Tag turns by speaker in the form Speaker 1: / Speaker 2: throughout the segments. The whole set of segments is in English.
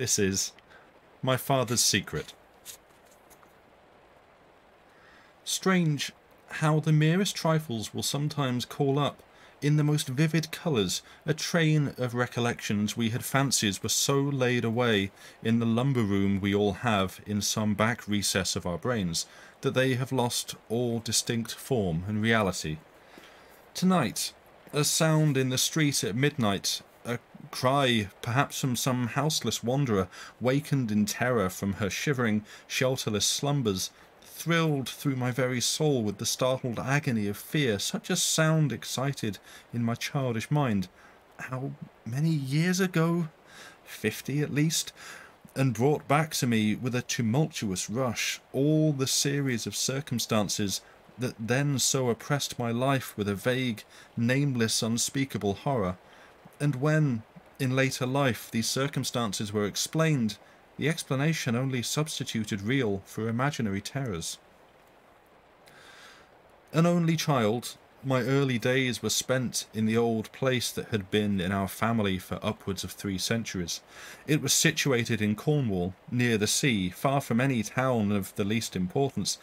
Speaker 1: This is My Father's Secret. Strange how the merest trifles will sometimes call up, in the most vivid colours, a train of recollections we had fancied were so laid away in the lumber room we all have in some back recess of our brains, that they have lost all distinct form and reality. Tonight, a sound in the street at midnight, a cry perhaps from some houseless wanderer wakened in terror from her shivering, shelterless slumbers, thrilled through my very soul with the startled agony of fear such a sound excited in my childish mind. How many years ago? Fifty at least and brought back to me with a tumultuous rush all the series of circumstances that then so oppressed my life with a vague, nameless, unspeakable horror. And when, in later life, these circumstances were explained, the explanation only substituted real for imaginary terrors. An only child, my early days were spent in the old place that had been in our family for upwards of three centuries. It was situated in Cornwall, near the sea, far from any town of the least importance,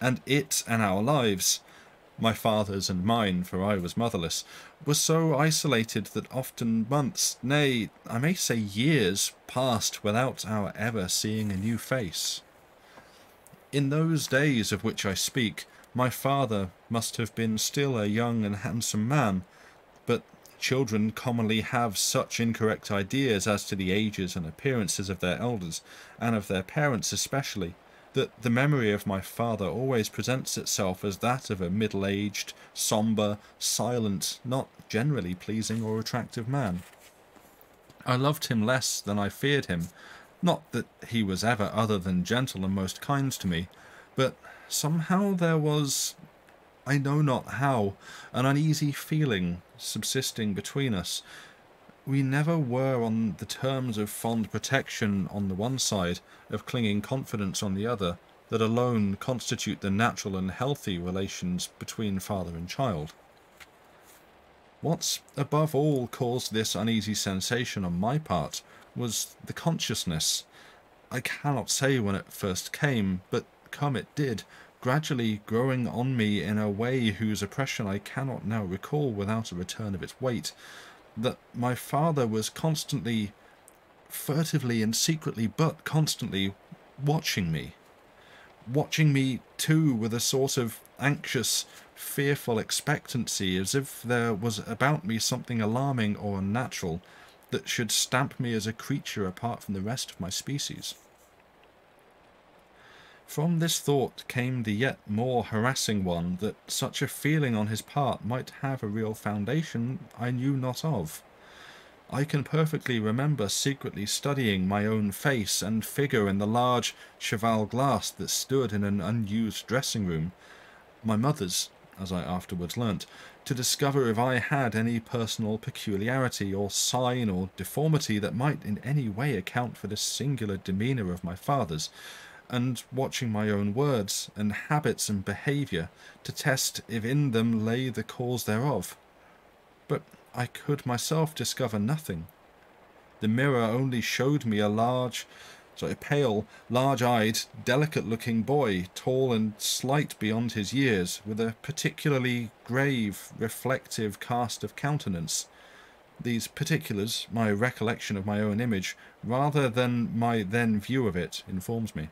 Speaker 1: and it and our lives, my father's and mine, for I was motherless, were so isolated that often months, nay, I may say years, passed without our ever seeing a new face. In those days of which I speak, my father must have been still a young and handsome man, but children commonly have such incorrect ideas as to the ages and appearances of their elders, and of their parents especially, that the memory of my father always presents itself as that of a middle aged, sombre, silent, not generally pleasing or attractive man. I loved him less than I feared him, not that he was ever other than gentle and most kind to me, but somehow there was, I know not how, an uneasy feeling subsisting between us. We never were on the terms of fond protection on the one side, of clinging confidence on the other, that alone constitute the natural and healthy relations between father and child. What above all caused this uneasy sensation on my part was the consciousness. I cannot say when it first came, but come it did, gradually growing on me in a way whose oppression I cannot now recall without a return of its weight, that my father was constantly, furtively and secretly, but constantly, watching me. Watching me, too, with a sort of anxious, fearful expectancy, as if there was about me something alarming or unnatural that should stamp me as a creature apart from the rest of my species. From this thought came the yet more harassing one that such a feeling on his part might have a real foundation I knew not of. I can perfectly remember secretly studying my own face and figure in the large cheval glass that stood in an unused dressing room, my mother's, as I afterwards learnt, to discover if I had any personal peculiarity or sign or deformity that might in any way account for this singular demeanour of my father's, and watching my own words and habits and behaviour to test if in them lay the cause thereof. But I could myself discover nothing. The mirror only showed me a large, sorry, pale, large-eyed, delicate-looking boy, tall and slight beyond his years, with a particularly grave, reflective cast of countenance. These particulars, my recollection of my own image, rather than my then view of it, informs me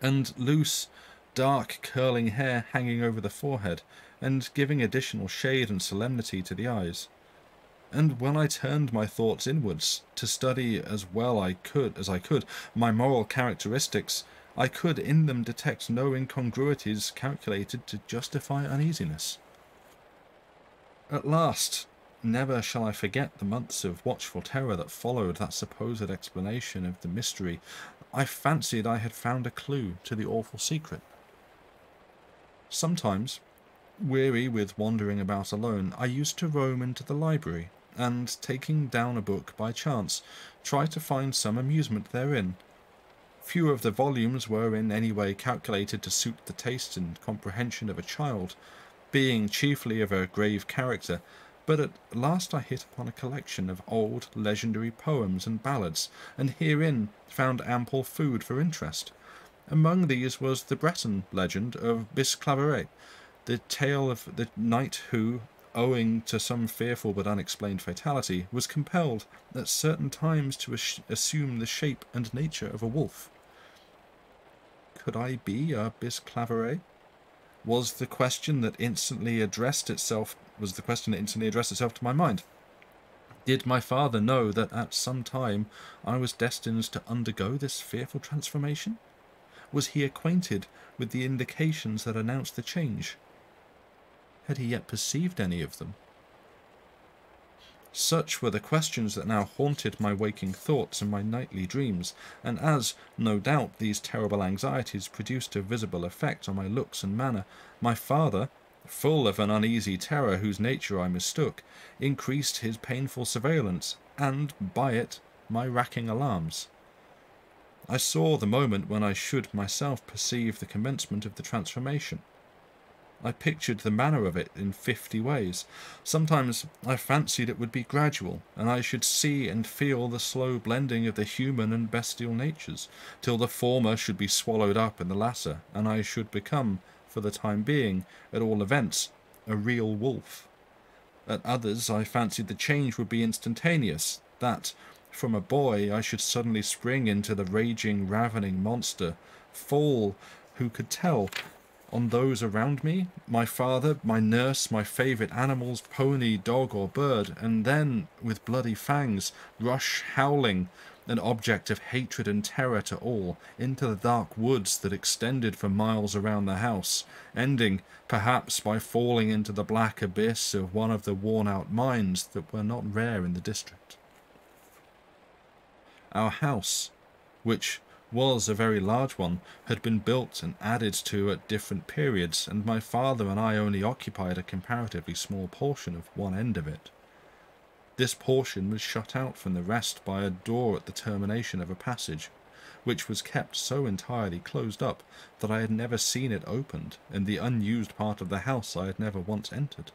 Speaker 1: and loose, dark, curling hair hanging over the forehead, and giving additional shade and solemnity to the eyes. And when I turned my thoughts inwards to study as well I could as I could my moral characteristics, I could in them detect no incongruities calculated to justify uneasiness. At last, never shall I forget the months of watchful terror that followed that supposed explanation of the mystery I fancied I had found a clue to the awful secret. Sometimes, weary with wandering about alone, I used to roam into the library, and, taking down a book by chance, try to find some amusement therein. Few of the volumes were in any way calculated to suit the taste and comprehension of a child, being chiefly of a grave character, but at last I hit upon a collection of old legendary poems and ballads, and herein found ample food for interest. Among these was the Breton legend of Bisclaveret, the tale of the knight who, owing to some fearful but unexplained fatality, was compelled at certain times to assume the shape and nature of a wolf. Could I be a Bisclaveret? Was the question that instantly addressed itself was the question that instantly addressed itself to my mind. Did my father know that at some time I was destined to undergo this fearful transformation? Was he acquainted with the indications that announced the change? Had he yet perceived any of them? Such were the questions that now haunted my waking thoughts and my nightly dreams, and as, no doubt, these terrible anxieties produced a visible effect on my looks and manner, my father, full of an uneasy terror whose nature I mistook, increased his painful surveillance, and, by it, my racking alarms. I saw the moment when I should myself perceive the commencement of the transformation. I pictured the manner of it in fifty ways. Sometimes I fancied it would be gradual, and I should see and feel the slow blending of the human and bestial natures, till the former should be swallowed up in the latter, and I should become for the time being, at all events, a real wolf. At others I fancied the change would be instantaneous, that, from a boy, I should suddenly spring into the raging, ravening monster, fall, who could tell, on those around me, my father, my nurse, my favourite animals, pony, dog, or bird, and then, with bloody fangs, rush howling an object of hatred and terror to all, into the dark woods that extended for miles around the house, ending, perhaps, by falling into the black abyss of one of the worn-out mines that were not rare in the district. Our house, which was a very large one, had been built and added to at different periods, and my father and I only occupied a comparatively small portion of one end of it. This portion was shut out from the rest by a door at the termination of a passage, which was kept so entirely closed up that I had never seen it opened, and the unused part of the house I had never once entered.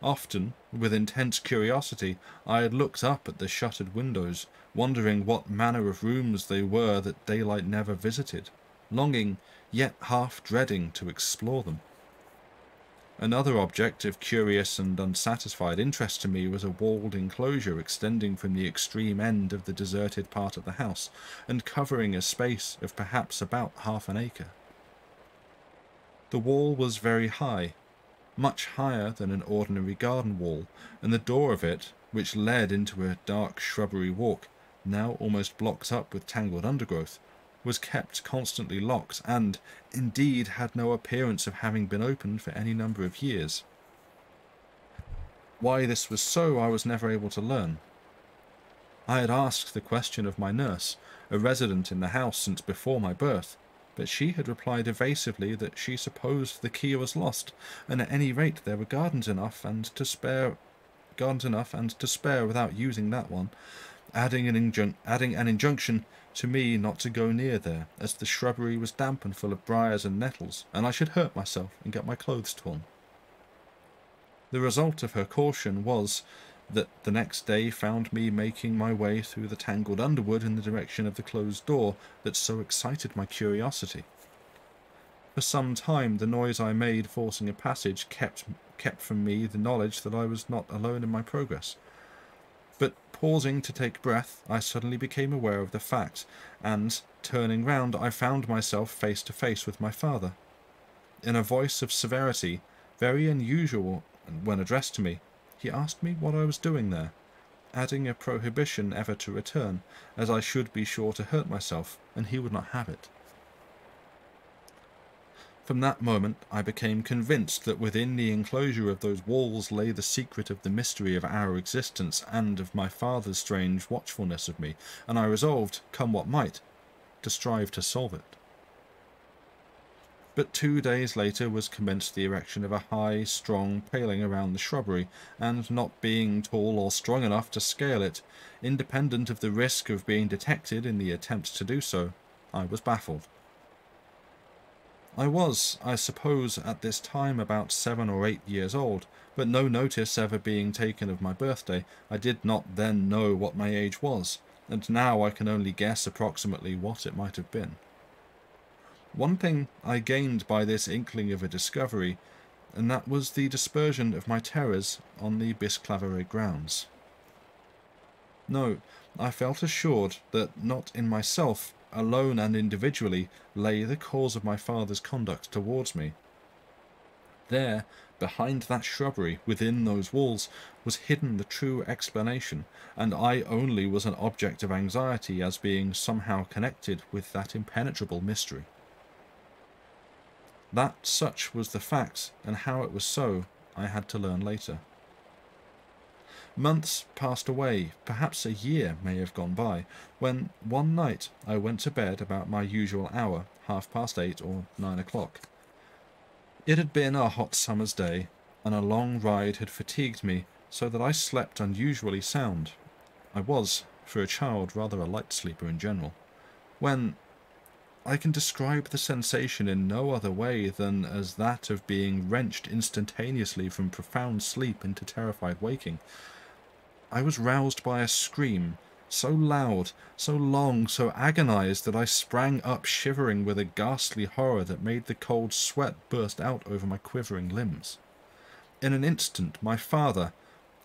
Speaker 1: Often, with intense curiosity, I had looked up at the shuttered windows, wondering what manner of rooms they were that daylight never visited, longing, yet half dreading, to explore them. Another object of curious and unsatisfied interest to me was a walled enclosure extending from the extreme end of the deserted part of the house, and covering a space of perhaps about half an acre. The wall was very high, much higher than an ordinary garden wall, and the door of it, which led into a dark shrubbery walk, now almost blocked up with tangled undergrowth, was kept constantly locked and, indeed, had no appearance of having been opened for any number of years. Why this was so I was never able to learn. I had asked the question of my nurse, a resident in the house since before my birth, but she had replied evasively that she supposed the key was lost, and at any rate there were gardens enough and to spare gardens enough and to spare without using that one, adding an, adding an injunction to me not to go near there, as the shrubbery was damp and full of briars and nettles, and I should hurt myself and get my clothes torn. The result of her caution was that the next day found me making my way through the tangled underwood in the direction of the closed door that so excited my curiosity. For some time the noise I made forcing a passage kept kept from me the knowledge that I was not alone in my progress. Pausing to take breath, I suddenly became aware of the fact, and, turning round, I found myself face to face with my father. In a voice of severity, very unusual when addressed to me, he asked me what I was doing there, adding a prohibition ever to return, as I should be sure to hurt myself, and he would not have it. From that moment I became convinced that within the enclosure of those walls lay the secret of the mystery of our existence and of my father's strange watchfulness of me, and I resolved, come what might, to strive to solve it. But two days later was commenced the erection of a high, strong paling around the shrubbery, and not being tall or strong enough to scale it, independent of the risk of being detected in the attempt to do so, I was baffled. I was, I suppose, at this time about seven or eight years old, but no notice ever being taken of my birthday, I did not then know what my age was, and now I can only guess approximately what it might have been. One thing I gained by this inkling of a discovery, and that was the dispersion of my terrors on the Bisclaveret grounds. No, I felt assured that not in myself, alone and individually, lay the cause of my father's conduct towards me. There, behind that shrubbery, within those walls, was hidden the true explanation, and I only was an object of anxiety as being somehow connected with that impenetrable mystery. That such was the fact, and how it was so, I had to learn later. Months passed away, perhaps a year may have gone by, when one night I went to bed about my usual hour, half past eight or nine o'clock. It had been a hot summer's day, and a long ride had fatigued me so that I slept unusually sound. I was, for a child, rather a light sleeper in general, when I can describe the sensation in no other way than as that of being wrenched instantaneously from profound sleep into terrified waking. I was roused by a scream, so loud, so long, so agonized that I sprang up shivering with a ghastly horror that made the cold sweat burst out over my quivering limbs. In an instant my father,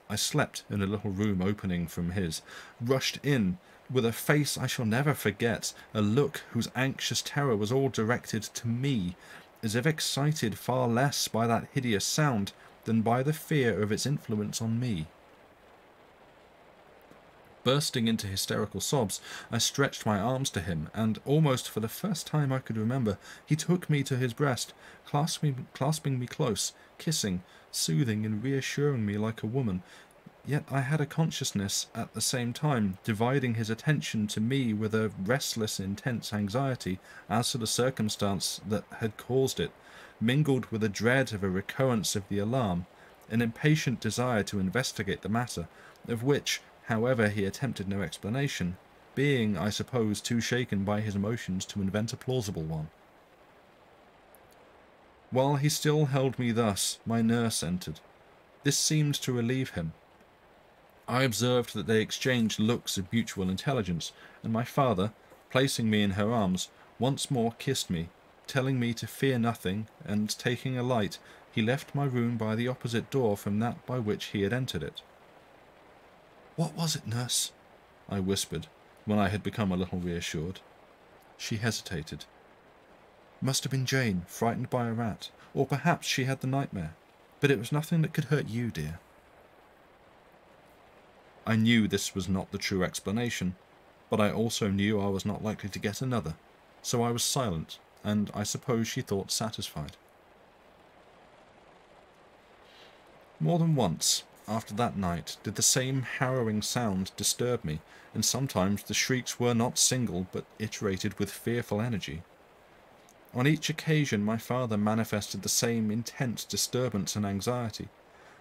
Speaker 1: I slept in a little room opening from his, rushed in with a face I shall never forget, a look whose anxious terror was all directed to me, as if excited far less by that hideous sound than by the fear of its influence on me. Bursting into hysterical sobs, I stretched my arms to him, and almost for the first time I could remember, he took me to his breast, clasping, clasping me close, kissing, soothing and reassuring me like a woman, Yet I had a consciousness at the same time, dividing his attention to me with a restless, intense anxiety as to the circumstance that had caused it, mingled with a dread of a recurrence of the alarm, an impatient desire to investigate the matter, of which, however, he attempted no explanation, being, I suppose, too shaken by his emotions to invent a plausible one. While he still held me thus, my nurse entered. This seemed to relieve him, I observed that they exchanged looks of mutual intelligence, and my father, placing me in her arms, once more kissed me, telling me to fear nothing, and taking a light, he left my room by the opposite door from that by which he had entered it. What was it, nurse? I whispered, when I had become a little reassured. She hesitated. Must have been Jane, frightened by a rat, or perhaps she had the nightmare. But it was nothing that could hurt you, dear. I knew this was not the true explanation, but I also knew I was not likely to get another, so I was silent, and I suppose she thought satisfied. More than once, after that night, did the same harrowing sound disturb me, and sometimes the shrieks were not single, but iterated with fearful energy. On each occasion my father manifested the same intense disturbance and anxiety,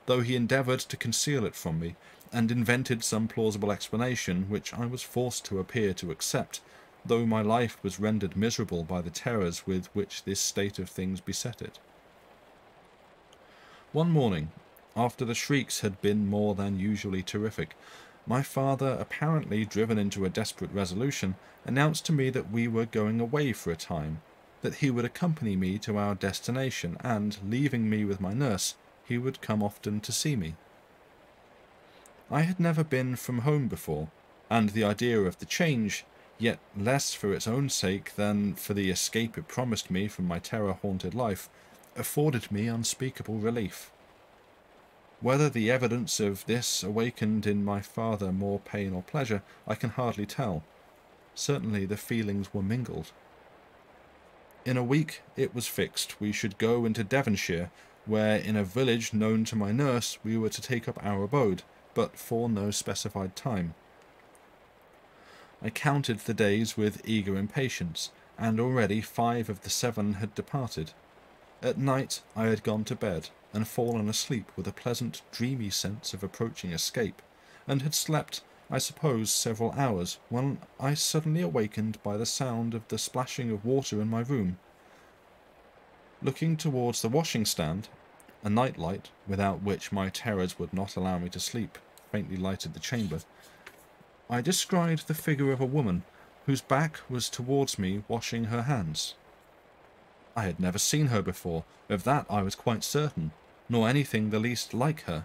Speaker 1: though he endeavoured to conceal it from me, and invented some plausible explanation which I was forced to appear to accept, though my life was rendered miserable by the terrors with which this state of things beset it. One morning, after the shrieks had been more than usually terrific, my father, apparently driven into a desperate resolution, announced to me that we were going away for a time, that he would accompany me to our destination, and, leaving me with my nurse, he would come often to see me. I had never been from home before, and the idea of the change, yet less for its own sake than for the escape it promised me from my terror-haunted life, afforded me unspeakable relief. Whether the evidence of this awakened in my father more pain or pleasure, I can hardly tell. Certainly the feelings were mingled. In a week it was fixed we should go into Devonshire, where in a village known to my nurse we were to take up our abode, but for no specified time. I counted the days with eager impatience, and already five of the seven had departed. At night I had gone to bed, and fallen asleep with a pleasant, dreamy sense of approaching escape, and had slept, I suppose, several hours, when I suddenly awakened by the sound of the splashing of water in my room. Looking towards the washing stand, a night light, without which my terrors would not allow me to sleep, faintly lighted the chamber. I descried the figure of a woman whose back was towards me washing her hands. I had never seen her before, of that I was quite certain, nor anything the least like her.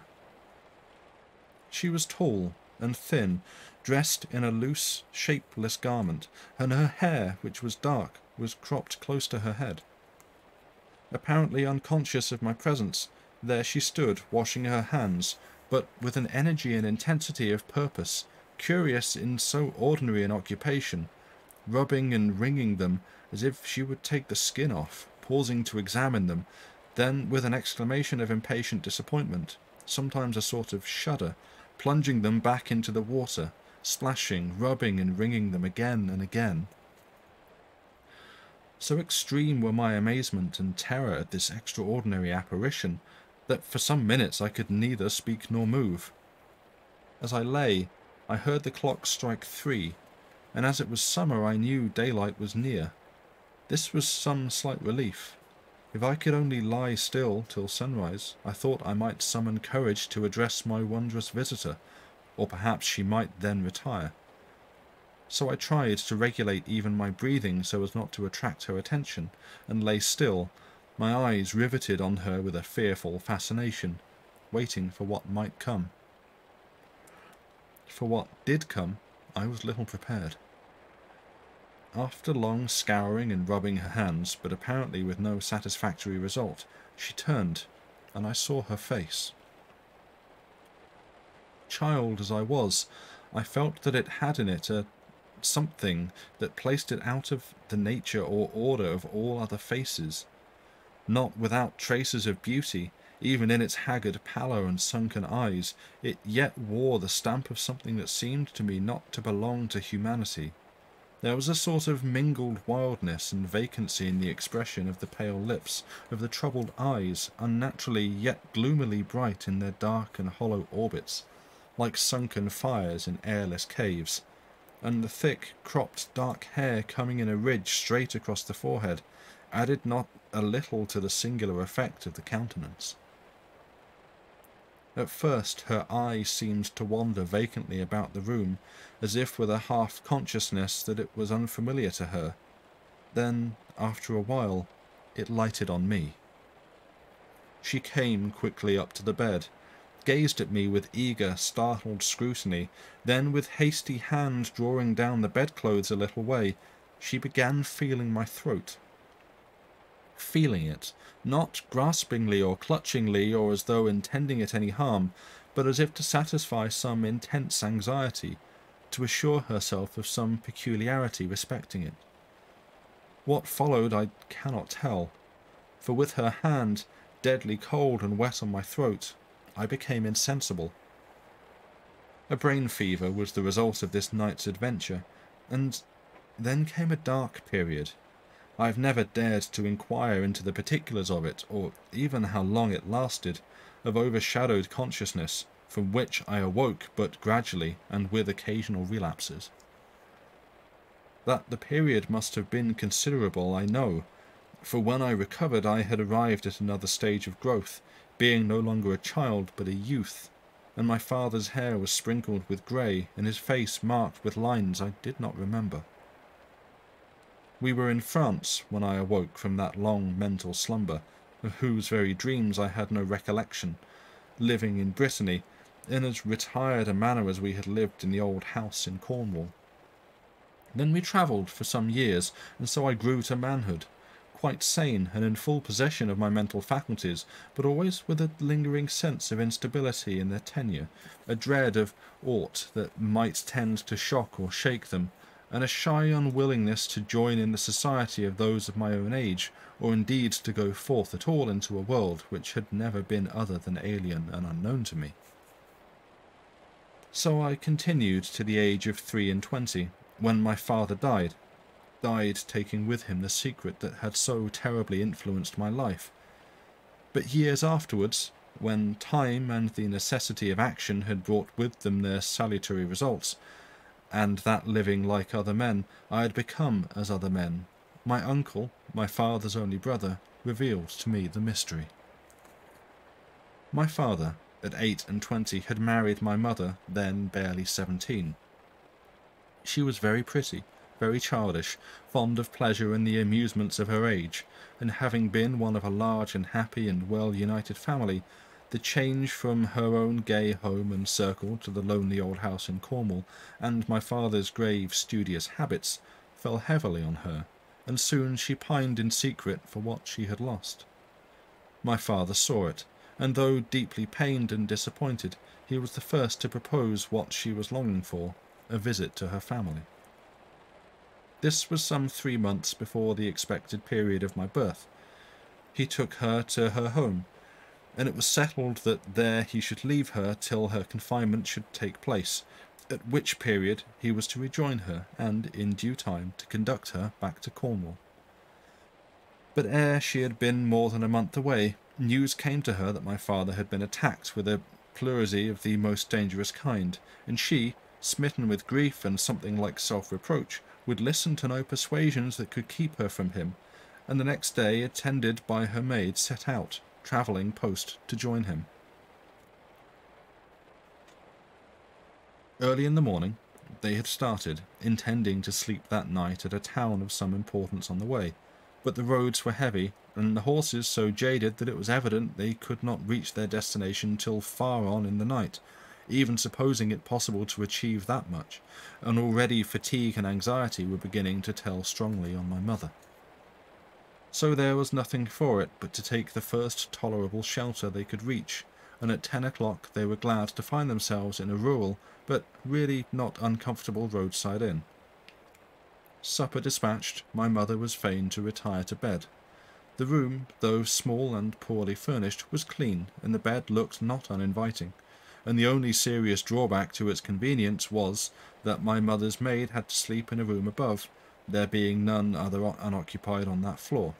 Speaker 1: She was tall and thin, dressed in a loose, shapeless garment, and her hair, which was dark, was cropped close to her head. Apparently unconscious of my presence, there she stood, washing her hands, but with an energy and intensity of purpose, curious in so ordinary an occupation, rubbing and wringing them as if she would take the skin off, pausing to examine them, then with an exclamation of impatient disappointment, sometimes a sort of shudder, plunging them back into the water, splashing, rubbing and wringing them again and again. So extreme were my amazement and terror at this extraordinary apparition, that for some minutes I could neither speak nor move. As I lay, I heard the clock strike three, and as it was summer I knew daylight was near. This was some slight relief. If I could only lie still till sunrise, I thought I might summon courage to address my wondrous visitor, or perhaps she might then retire. So I tried to regulate even my breathing so as not to attract her attention, and lay still, my eyes riveted on her with a fearful fascination, waiting for what might come. For what did come, I was little prepared. After long scouring and rubbing her hands, but apparently with no satisfactory result, she turned, and I saw her face. Child as I was, I felt that it had in it a something that placed it out of the nature or order of all other faces. Not without traces of beauty, even in its haggard pallor and sunken eyes, it yet wore the stamp of something that seemed to me not to belong to humanity. There was a sort of mingled wildness and vacancy in the expression of the pale lips, of the troubled eyes, unnaturally yet gloomily bright in their dark and hollow orbits, like sunken fires in airless caves, and the thick, cropped dark hair coming in a ridge straight across the forehead added not a little to the singular effect of the countenance. At first her eye seemed to wander vacantly about the room, as if with a half consciousness that it was unfamiliar to her. Then, after a while, it lighted on me. She came quickly up to the bed, gazed at me with eager, startled scrutiny, then with hasty hand drawing down the bedclothes a little way, she began feeling my throat. Feeling it, not graspingly or clutchingly or as though intending it any harm, but as if to satisfy some intense anxiety, to assure herself of some peculiarity respecting it. What followed I cannot tell, for with her hand deadly cold and wet on my throat, I became insensible. A brain fever was the result of this night's adventure, and then came a dark period I have never dared to inquire into the particulars of it, or even how long it lasted, of overshadowed consciousness, from which I awoke but gradually and with occasional relapses. That the period must have been considerable I know, for when I recovered I had arrived at another stage of growth, being no longer a child but a youth, and my father's hair was sprinkled with grey and his face marked with lines I did not remember. We were in France when I awoke from that long mental slumber, of whose very dreams I had no recollection, living in Brittany, in as retired a manner as we had lived in the old house in Cornwall. Then we travelled for some years, and so I grew to manhood, quite sane and in full possession of my mental faculties, but always with a lingering sense of instability in their tenure, a dread of aught that might tend to shock or shake them, and a shy unwillingness to join in the society of those of my own age, or indeed to go forth at all into a world which had never been other than alien and unknown to me. So I continued to the age of three and twenty, when my father died, died taking with him the secret that had so terribly influenced my life. But years afterwards, when time and the necessity of action had brought with them their salutary results, and that living like other men, I had become as other men. My uncle, my father's only brother, revealed to me the mystery. My father, at eight and twenty, had married my mother, then barely seventeen. She was very pretty, very childish, fond of pleasure and the amusements of her age, and having been one of a large and happy and well-united family, the change from her own gay home and circle to the lonely old house in Cornwall, and my father's grave, studious habits, fell heavily on her, and soon she pined in secret for what she had lost. My father saw it, and though deeply pained and disappointed, he was the first to propose what she was longing for, a visit to her family. This was some three months before the expected period of my birth. He took her to her home, and it was settled that there he should leave her till her confinement should take place, at which period he was to rejoin her, and, in due time, to conduct her back to Cornwall. But ere she had been more than a month away, news came to her that my father had been attacked with a pleurisy of the most dangerous kind, and she, smitten with grief and something like self-reproach, would listen to no persuasions that could keep her from him, and the next day, attended by her maid, set out, travelling post, to join him. Early in the morning, they had started, intending to sleep that night at a town of some importance on the way, but the roads were heavy, and the horses so jaded that it was evident they could not reach their destination till far on in the night, even supposing it possible to achieve that much, and already fatigue and anxiety were beginning to tell strongly on my mother. So there was nothing for it but to take the first tolerable shelter they could reach, and at ten o'clock they were glad to find themselves in a rural, but really not uncomfortable roadside inn. Supper dispatched, my mother was fain to retire to bed. The room, though small and poorly furnished, was clean, and the bed looked not uninviting, and the only serious drawback to its convenience was that my mother's maid had to sleep in a room above, there being none other unoccupied on that floor.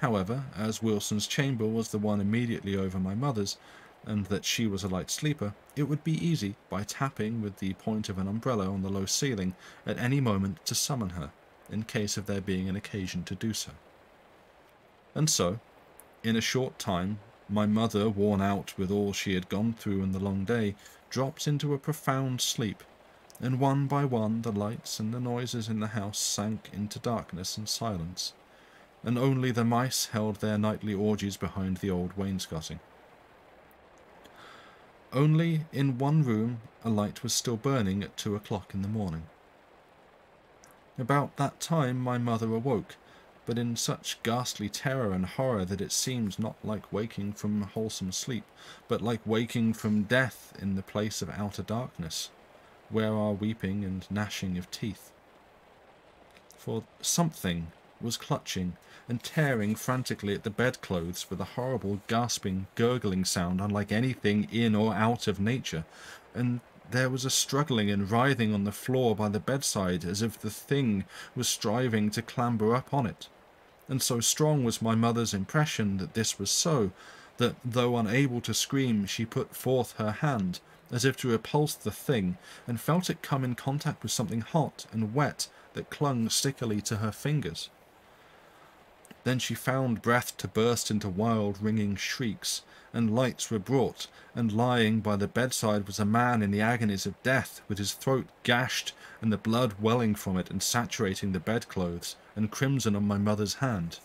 Speaker 1: However, as Wilson's chamber was the one immediately over my mother's, and that she was a light sleeper, it would be easy, by tapping with the point of an umbrella on the low ceiling, at any moment to summon her, in case of there being an occasion to do so. And so, in a short time, my mother, worn out with all she had gone through in the long day, dropped into a profound sleep, and one by one the lights and the noises in the house sank into darkness and silence, and only the mice held their nightly orgies behind the old wainscoting. Only in one room a light was still burning at two o'clock in the morning. About that time my mother awoke, but in such ghastly terror and horror that it seemed not like waking from wholesome sleep, but like waking from death in the place of outer darkness, where are weeping and gnashing of teeth. For something was clutching and tearing frantically at the bedclothes with a horrible gasping, gurgling sound unlike anything in or out of nature, and there was a struggling and writhing on the floor by the bedside as if the thing was striving to clamber up on it. And so strong was my mother's impression that this was so, that though unable to scream, she put forth her hand, as if to repulse the thing, and felt it come in contact with something hot and wet that clung stickily to her fingers. Then she found breath to burst into wild, ringing shrieks, and lights were brought, and lying by the bedside was a man in the agonies of death, with his throat gashed, and the blood welling from it and saturating the bedclothes, and crimson on my mother's hand.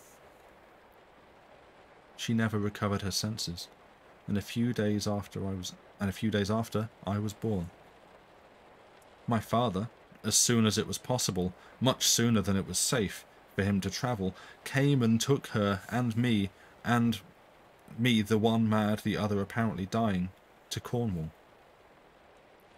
Speaker 1: She never recovered her senses, and a few days after I was and a few days after I was born. My father, as soon as it was possible, much sooner than it was safe, for him to travel, came and took her and me, and me, the one mad, the other apparently dying, to Cornwall.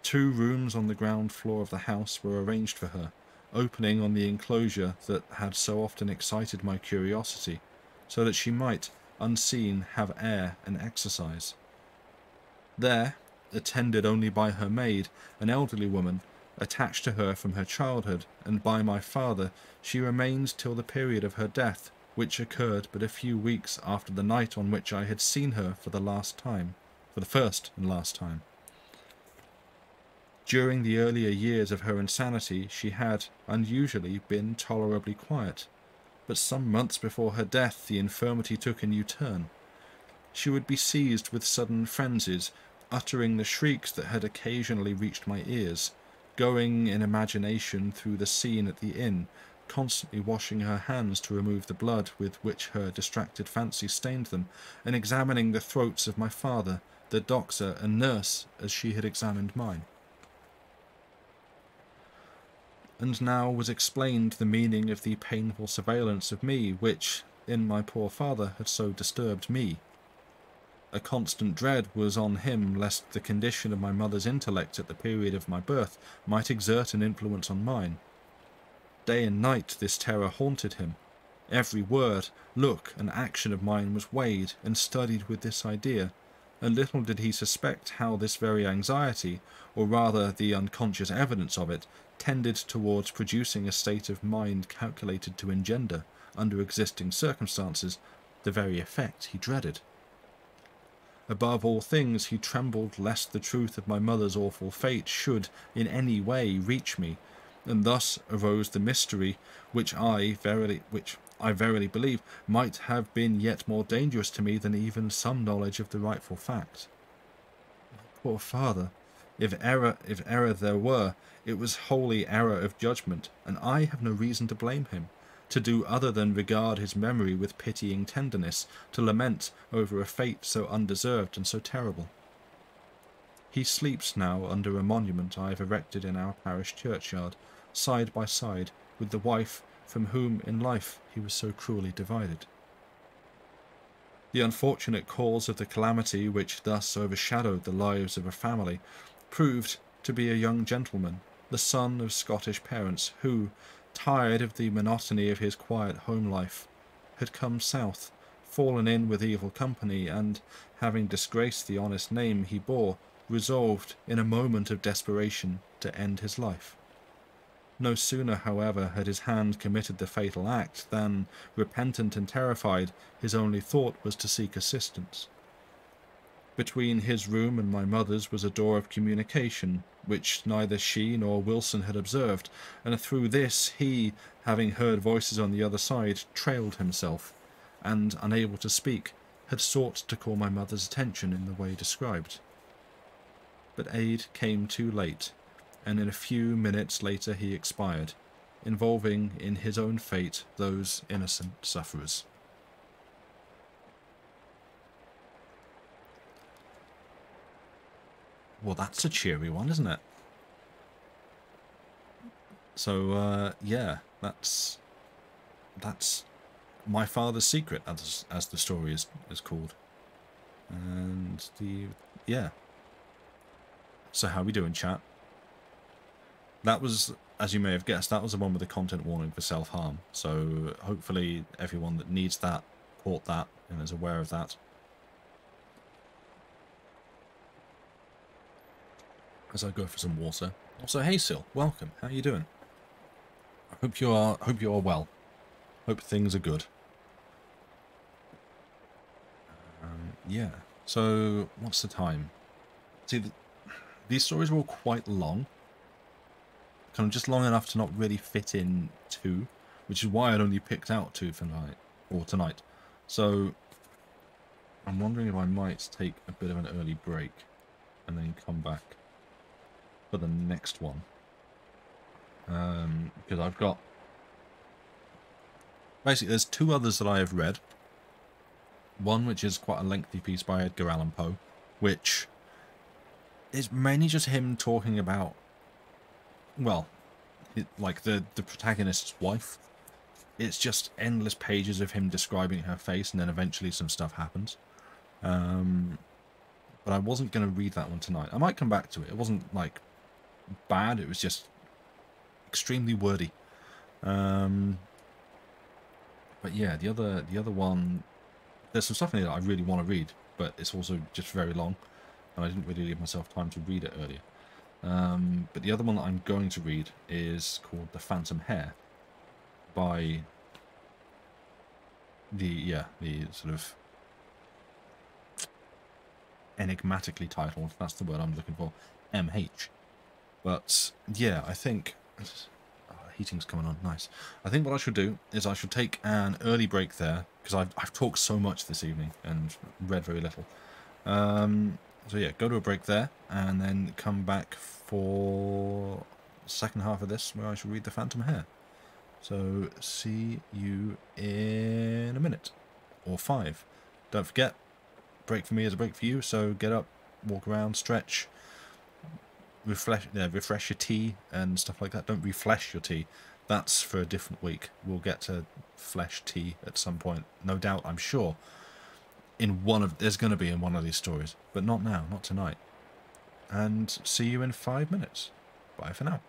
Speaker 1: Two rooms on the ground floor of the house were arranged for her, opening on the enclosure that had so often excited my curiosity, so that she might, unseen, have air and exercise. There, attended only by her maid, an elderly woman, attached to her from her childhood, and by my father, she remained till the period of her death, which occurred but a few weeks after the night on which I had seen her for the last time, for the first and last time. During the earlier years of her insanity, she had, unusually, been tolerably quiet, but some months before her death the infirmity took a new turn. She would be seized with sudden frenzies, uttering the shrieks that had occasionally reached my ears, going in imagination through the scene at the inn, constantly washing her hands to remove the blood with which her distracted fancy stained them, and examining the throats of my father, the doctor, and nurse as she had examined mine. And now was explained the meaning of the painful surveillance of me which, in my poor father, had so disturbed me. A constant dread was on him lest the condition of my mother's intellect at the period of my birth might exert an influence on mine. Day and night this terror haunted him. Every word, look, and action of mine was weighed and studied with this idea, and little did he suspect how this very anxiety, or rather the unconscious evidence of it, tended towards producing a state of mind calculated to engender, under existing circumstances, the very effect he dreaded. Above all things, he trembled lest the truth of my mother's awful fate should in any way reach me, and thus arose the mystery which I verily which I verily believe might have been yet more dangerous to me than even some knowledge of the rightful fact. Poor father, if error if error there were, it was wholly error of judgment, and I have no reason to blame him, to do other than regard his memory with pitying tenderness, to lament over a fate so undeserved and so terrible. He sleeps now under a monument I have erected in our parish churchyard, side by side with the wife from whom in life he was so cruelly divided. The unfortunate cause of the calamity which thus overshadowed the lives of a family proved to be a young gentleman, the son of Scottish parents, who, tired of the monotony of his quiet home life, had come south, fallen in with evil company, and, having disgraced the honest name he bore, resolved, in a moment of desperation, to end his life. No sooner, however, had his hand committed the fatal act than, repentant and terrified, his only thought was to seek assistance. Between his room and my mother's was a door of communication, which neither she nor Wilson had observed, and through this he, having heard voices on the other side, trailed himself, and, unable to speak, had sought to call my mother's attention in the way described. But aid came too late, and in a few minutes later he expired, involving in his own fate those innocent sufferers. Well, that's a cheery one, isn't it? So, uh, yeah, that's that's my father's secret, as as the story is is called, and the yeah. So how we doing, chat? That was, as you may have guessed, that was the one with the content warning for self-harm. So hopefully everyone that needs that caught that and is aware of that. As I go for some water. Also, hey Sil, welcome. How are you doing? I hope you are. Hope you are well. Hope things are good. Um, yeah. So, what's the time? See, the, these stories were all quite long kind of just long enough to not really fit in two, which is why I'd only picked out two for tonight or tonight. So I'm wondering if I might take a bit of an early break and then come back for the next one. Um, because I've got basically there's two others that I have read. One which is quite a lengthy piece by Edgar Allan Poe, which is mainly just him talking about well, it, like the the protagonist's wife. It's just endless pages of him describing her face, and then eventually some stuff happens. Um, but I wasn't going to read that one tonight. I might come back to it. It wasn't like bad. It was just extremely wordy. Um, but yeah, the other the other one, there's some stuff in it that I really want to read, but it's also just very long, and I didn't really leave myself time to read it earlier. Um, but the other one that I'm going to read is called The Phantom Hare by the, yeah, the sort of enigmatically titled, that's the word I'm looking for, MH. But yeah, I think heating's coming on. Nice. I think what I should do is I should take an early break there because I've, I've talked so much this evening and read very little. Um, so yeah, go to a break there and then come back for second half of this where I shall read The Phantom Hare. So see you in a minute or five. Don't forget, break for me is a break for you. So get up, walk around, stretch, refresh, yeah, refresh your tea and stuff like that. Don't refresh your tea. That's for a different week. We'll get to flesh tea at some point, no doubt. I'm sure. In one of there's going to be in one of these stories, but not now, not tonight. And see you in five minutes. Bye for now.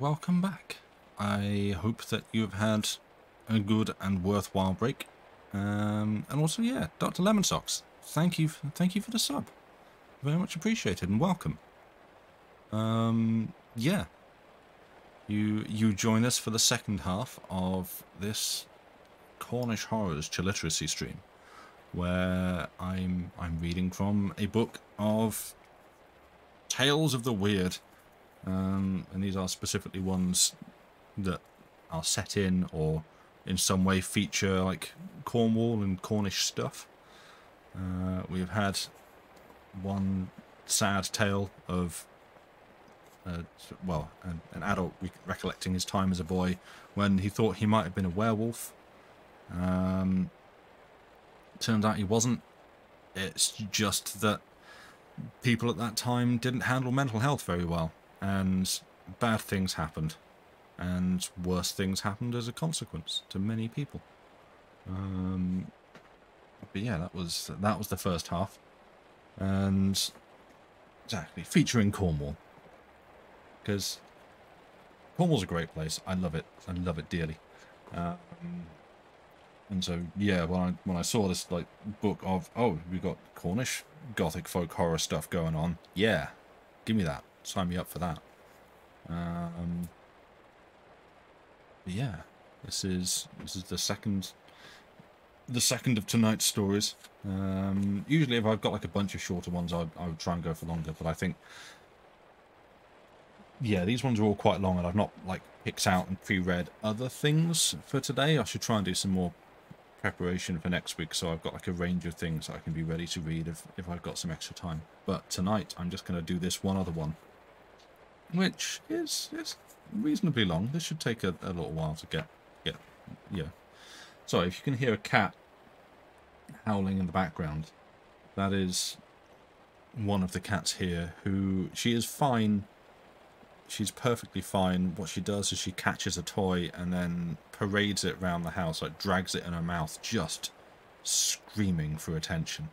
Speaker 1: Welcome back. I hope that you've had a good and worthwhile break. Um, and also, yeah, Dr. Lemon Socks, thank you, thank you for the sub. Very much appreciated and welcome. Um, yeah, you you join us for the second half of this Cornish Horrors Chilliteracy stream, where I'm I'm reading from a book of Tales of the Weird, um, and these are specifically ones that are set in or in some way feature like Cornwall and Cornish stuff. Uh, we've had one sad tale of, uh, well, an, an adult recollecting his time as a boy when he thought he might have been a werewolf. Um, turns out he wasn't. It's just that people at that time didn't handle mental health very well, and bad things happened and worse things happened as a consequence to many people. Um, but yeah, that was that was the first half, and exactly featuring Cornwall because Cornwall's a great place. I love it. I love it dearly. Um, and so yeah, when I when I saw this like book of oh we got Cornish gothic folk horror stuff going on, yeah, give me that. Sign me up for that. Um, yeah, this is this is the second the second of tonight's stories. Um, usually, if I've got like a bunch of shorter ones, I, I would try and go for longer. But I think, yeah, these ones are all quite long, and I've not like picked out and pre-read other things for today. I should try and do some more preparation for next week, so I've got like a range of things that I can be ready to read if if I've got some extra time. But tonight, I'm just going to do this one other one, which is is reasonably long. This should take a, a little while to get, get, yeah. Sorry, if you can hear a cat howling in the background, that is one of the cats here who, she is fine. She's perfectly fine. What she does is she catches a toy and then parades it around the house, like drags it in her mouth, just screaming for attention.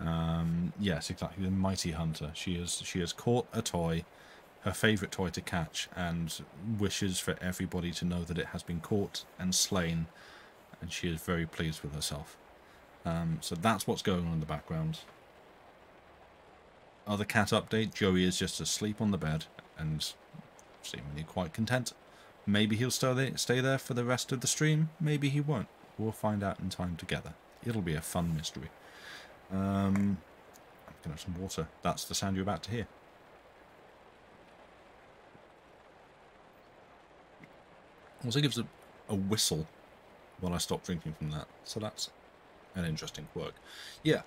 Speaker 1: Um, yes, exactly. The mighty hunter. She is. She has caught a toy her favourite toy to catch and wishes for everybody to know that it has been caught and slain and she is very pleased with herself. Um, so that's what's going on in the background. Other cat update, Joey is just asleep on the bed and seemingly quite content. Maybe he'll stay there, for the rest of the stream, maybe he won't. We'll find out in time together. It'll be a fun mystery. Um, I'm going to have some water. That's the sound you're about to hear. Also gives a, a whistle when I stop drinking from that. So that's an interesting quirk. Yeah.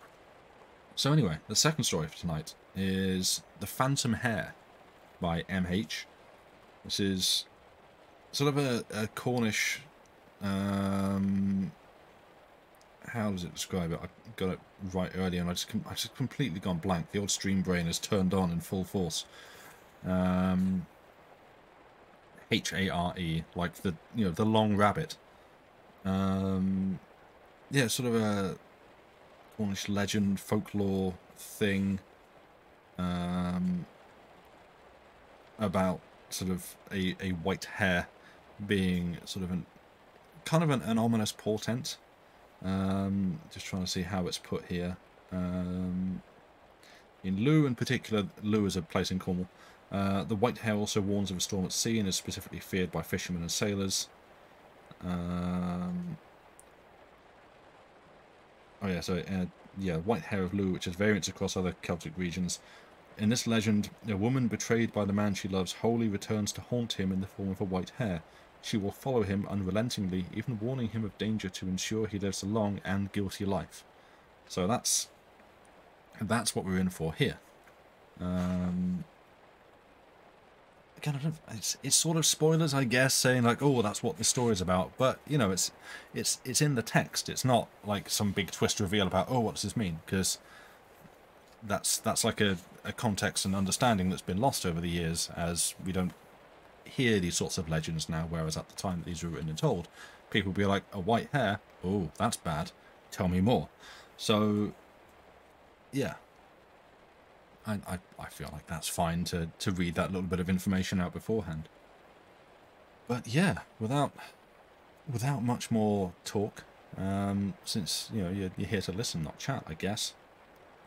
Speaker 1: So anyway, the second story for tonight is The Phantom Hare by MH. This is sort of a, a Cornish... Um, how does it describe it? I got it right earlier and I just, I just completely gone blank. The old stream brain has turned on in full force. Um, H A R E, like the you know the long rabbit. Um, yeah, sort of a Cornish legend, folklore thing. Um, about sort of a, a white hare being sort of an kind of an, an ominous portent. Um, just trying to see how it's put here. Um, in Looe in particular, Looe is a place in Cornwall. Uh, the white hare also warns of a storm at sea and is specifically feared by fishermen and sailors. Um, oh yeah, so uh, yeah, white hare of Looe, which has variants across other Celtic regions. In this legend, a woman betrayed by the man she loves wholly returns to haunt him in the form of a white hare. She will follow him unrelentingly, even warning him of danger to ensure he lives a long and guilty life. So that's that's what we're in for here. Um, again, I don't, it's it's sort of spoilers, I guess, saying like, oh, that's what the story's about. But you know, it's it's it's in the text. It's not like some big twist reveal about, oh, what does this mean? Because that's that's like a, a context and understanding that's been lost over the years as we don't hear these sorts of legends now. Whereas at the time that these were written and told, people would be like, a white hare, oh, that's bad. Tell me more. So, yeah, I, I, I feel like that's fine to, to read that little bit of information out beforehand. but yeah, without without much more talk, um, since you know you're, you're here to listen, not chat, I guess.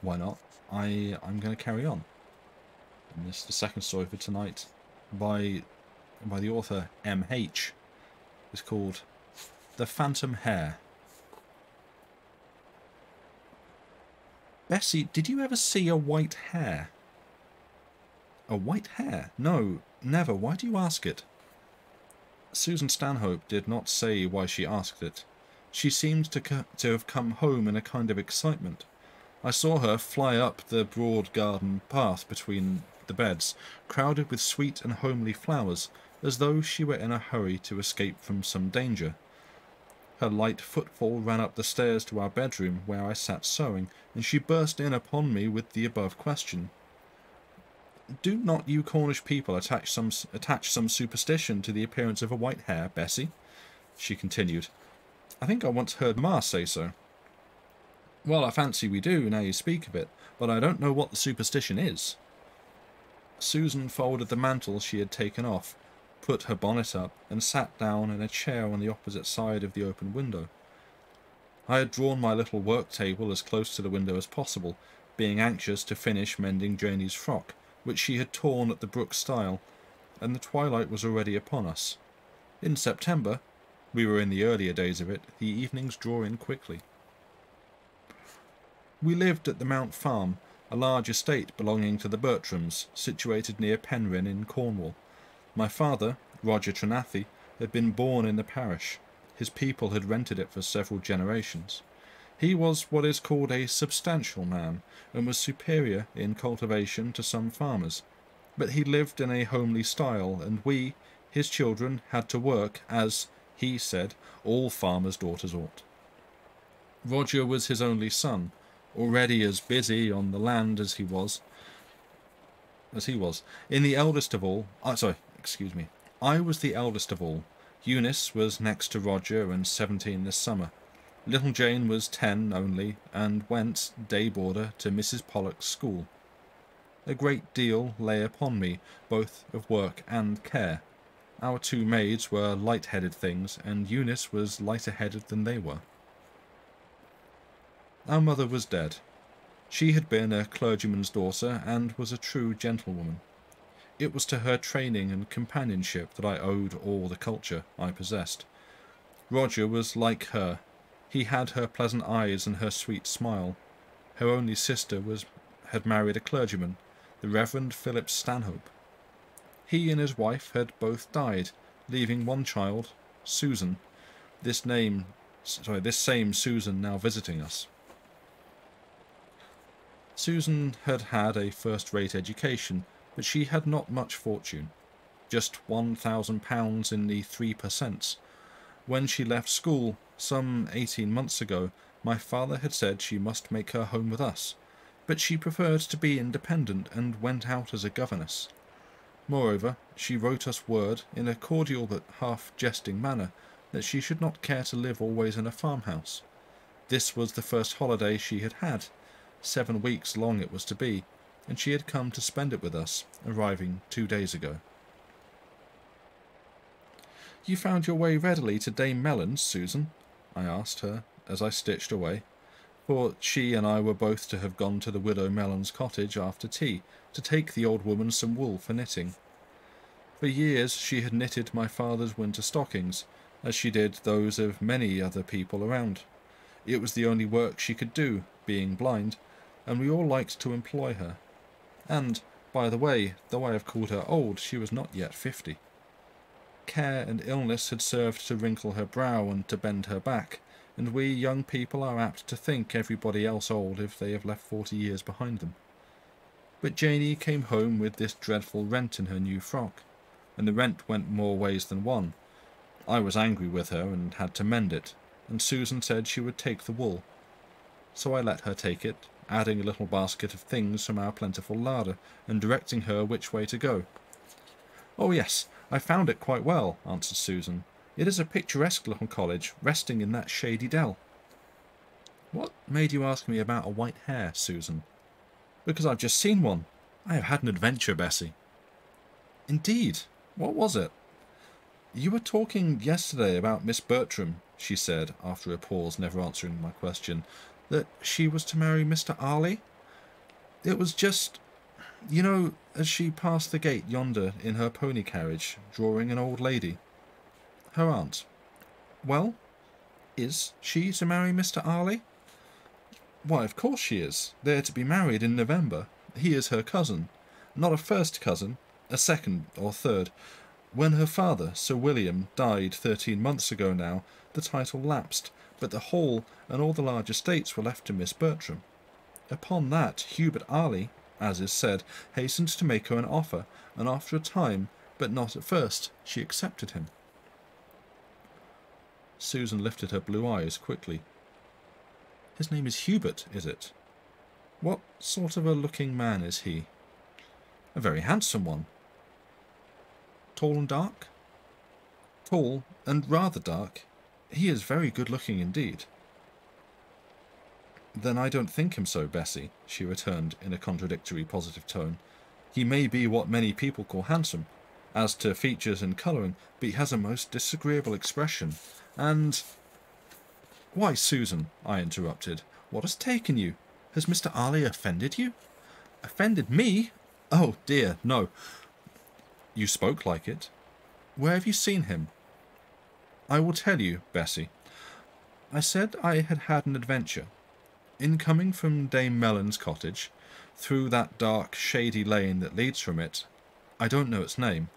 Speaker 1: Why not? I I'm going to carry on. And this is the second story for tonight, by by the author M H. It's called "The Phantom Hare." Bessie, did you ever see a white hare? A white hare? No, never. Why do you ask it? Susan Stanhope did not say why she asked it. She seemed to, to have come home in a kind of excitement. I saw her fly up the broad garden path between the beds, crowded with sweet and homely flowers, as though she were in a hurry to escape from some danger. Her light footfall ran up the stairs to our bedroom, where I sat sewing, and she burst in upon me with the above question. Do not you Cornish people attach some, attach some superstition to the appearance of a white hare, Bessie? She continued. I think I once heard Ma say so. Well, I fancy we do, now you speak of it, but I don't know what the superstition is. Susan folded the mantle she had taken off, put her bonnet up, and sat down in a chair on the opposite side of the open window. I had drawn my little work table as close to the window as possible, being anxious to finish mending Janie's frock, which she had torn at the Brook stile, and the twilight was already upon us. In September, we were in the earlier days of it, the evenings draw in quickly. We lived at the Mount Farm, a large estate belonging to the Bertrams, situated near Penryn in Cornwall. My father, Roger Trenathy, had been born in the parish. His people had rented it for several generations. He was what is called a substantial man, and was superior in cultivation to some farmers. But he lived in a homely style, and we, his children, had to work as, he said, all farmers' daughters ought. Roger was his only son, already as busy on the land as he was. As he was. In the eldest of all, uh, sorry, excuse me. I was the eldest of all. Eunice was next to Roger and seventeen this summer. Little Jane was ten only, and went, day boarder, to Mrs. Pollock's school. A great deal lay upon me, both of work and care. Our two maids were light-headed things, and Eunice was lighter-headed than they were. Our mother was dead. She had been a clergyman's daughter, and was a true gentlewoman. It was to her training and companionship that I owed all the culture I possessed. Roger was like her. He had her pleasant eyes and her sweet smile. Her only sister was had married a clergyman, the Reverend Philip Stanhope. He and his wife had both died, leaving one child, Susan. This name, sorry, this same Susan now visiting us. Susan had had a first-rate education, but she had not much fortune, just one thousand pounds in the three per cents. When she left school, some eighteen months ago, my father had said she must make her home with us, but she preferred to be independent and went out as a governess. Moreover, she wrote us word, in a cordial but half jesting manner, that she should not care to live always in a farmhouse. This was the first holiday she had had. Seven weeks long it was to be, and she had come to spend it with us, arriving two days ago. You found your way readily to Dame Mellon's, Susan? I asked her, as I stitched away, for she and I were both to have gone to the widow Mellon's cottage after tea, to take the old woman some wool for knitting. For years she had knitted my father's winter stockings, as she did those of many other people around. It was the only work she could do, being blind, and we all liked to employ her. And, by the way, though I have called her old, she was not yet fifty. Care and illness had served to wrinkle her brow and to bend her back, and we young people are apt to think everybody else old if they have left forty years behind them. But Janey came home with this dreadful rent in her new frock, and the rent went more ways than one. I was angry with her and had to mend it, and Susan said she would take the wool. So I let her take it, adding a little basket of things from our plentiful larder, and directing her which way to go. Oh, yes, I found it quite well, answered Susan. It is a picturesque little college, resting in that shady dell. What made you ask me about a white hare, Susan? Because I've just seen one. I have had an adventure, Bessie. Indeed. What was it? You were talking yesterday about Miss Bertram, she said, after a pause, never answering my question, that she was to marry Mr. Arley? It was just, you know, as she passed the gate yonder in her pony carriage, drawing an old lady. Her aunt. Well, is she to marry Mr. Arley? Why, of course she is. They're to be married in November. He is her cousin. Not a first cousin, a second or third. When her father, Sir William, died thirteen months ago now, the title lapsed, but the Hall and all the large estates were left to Miss Bertram. Upon that, Hubert Arley, as is said, hastened to make her an offer, and after a time, but not at first, she accepted him. Susan lifted her blue eyes quickly. His name is Hubert, is it? What sort of a looking man is he? A very handsome one, Tall and dark? Tall and rather dark. He is very good looking indeed. Then I don't think him so, Bessie, she returned in a contradictory positive tone. He may be what many people call handsome, as to features and colouring, but he has a most disagreeable expression, and... Why, Susan, I interrupted, what has taken you? Has Mr. Arley offended you? Offended me? Oh, dear, no. You spoke like it. Where have you seen him? I will tell you, Bessie. I said I had had an adventure. In coming from Dame Mellon's cottage, through that dark, shady lane that leads from it, I don't know its name.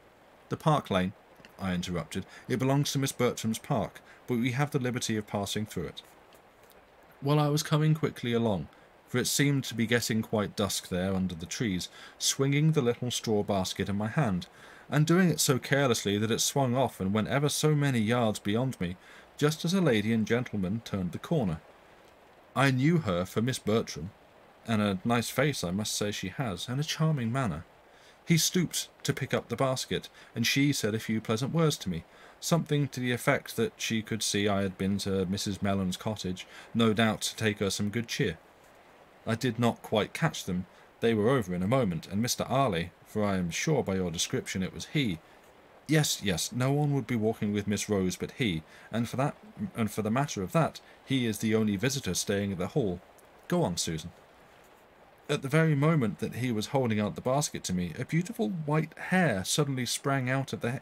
Speaker 1: The Park Lane, I interrupted. It belongs to Miss Bertram's park, but we have the liberty of passing through it. While I was coming quickly along, for it seemed to be getting quite dusk there under the trees, swinging the little straw basket in my hand, and doing it so carelessly that it swung off and went ever so many yards beyond me, just as a lady and gentleman turned the corner. I knew her for Miss Bertram, and a nice face I must say she has, and a charming manner. He stooped to pick up the basket, and she said a few pleasant words to me, something to the effect that she could see I had been to Mrs. Mellon's cottage, no doubt to take her some good cheer. I did not quite catch them. They were over in a moment, and Mr. Arley, for I am sure by your description it was he. Yes, yes, no one would be walking with Miss Rose but he, and for that, and for the matter of that, he is the only visitor staying at the Hall. Go on, Susan. At the very moment that he was holding out the basket to me, a beautiful white hare suddenly sprang out of the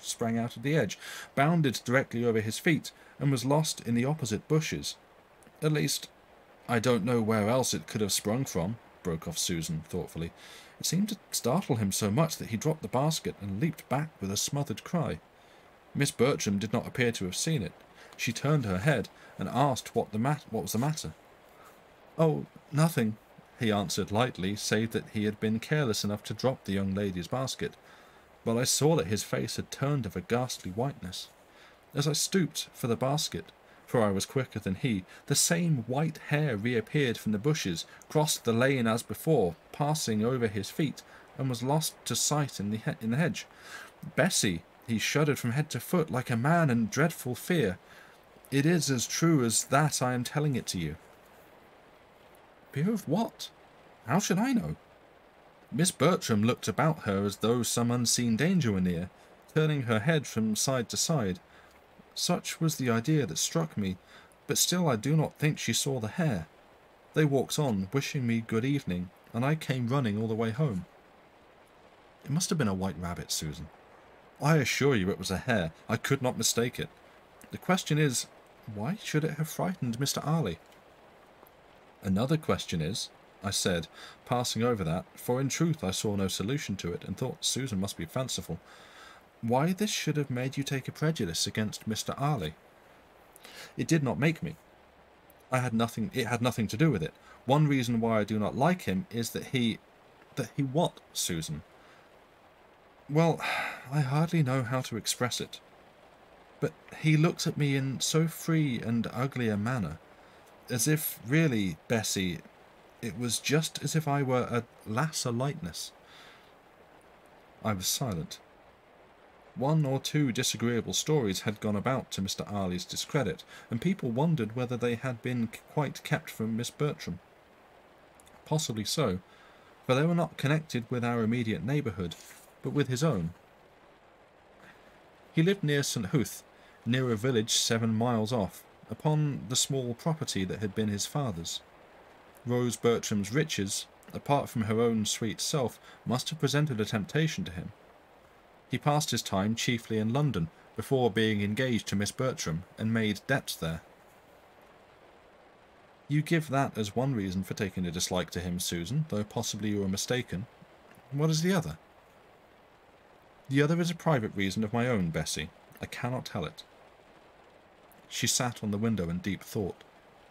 Speaker 1: sprang out of the edge, bounded directly over his feet, and was lost in the opposite bushes. At least, I don't know where else it could have sprung from, broke off Susan thoughtfully. It seemed to startle him so much that he dropped the basket and leaped back with a smothered cry. Miss Bertram did not appear to have seen it. She turned her head and asked what, the mat- what was the matter. Oh, nothing, he answered lightly, save that he had been careless enough to drop the young lady's basket. But I saw that his face had turned of a ghastly whiteness. As I stooped for the basket, for I was quicker than he. The same white hare reappeared from the bushes, crossed the lane as before, passing over his feet, and was lost to sight in the, in the hedge. Bessie, he shuddered from head to foot like a man in dreadful fear. It is as true as that I am telling it to you. Fear of what? How should I know? Miss Bertram looked about her as though some unseen danger were near, turning her head from side to side. Such was the idea that struck me, but still I do not think she saw the hare. They walked on, wishing me good evening, and I came running all the way home. It must have been a white rabbit, Susan. I assure you it was a hare. I could not mistake it. The question is, why should it have frightened Mr. Arley? Another question is, I said, passing over that, for in truth I saw no solution to it, and thought Susan must be fanciful why this should have made you take a prejudice against Mr. Arley. It did not make me. I had nothing it had nothing to do with it. One reason why I do not like him is that he that he what, Susan? Well, I hardly know how to express it. But he looks at me in so free and ugly a manner, as if really, Bessie, it was just as if I were a lass o' lightness. I was silent. One or two disagreeable stories had gone about to Mr. Arley's discredit, and people wondered whether they had been quite kept from Miss Bertram. Possibly so, for they were not connected with our immediate neighbourhood, but with his own. He lived near St. Huth, near a village seven miles off, upon the small property that had been his father's. Rose Bertram's riches, apart from her own sweet self, must have presented a temptation to him. He passed his time chiefly in London before being engaged to Miss Bertram and made debts there. You give that as one reason for taking a dislike to him, Susan, though possibly you are mistaken. What is the other? The other is a private reason of my own, Bessie. I cannot tell it. She sat on the window in deep thought,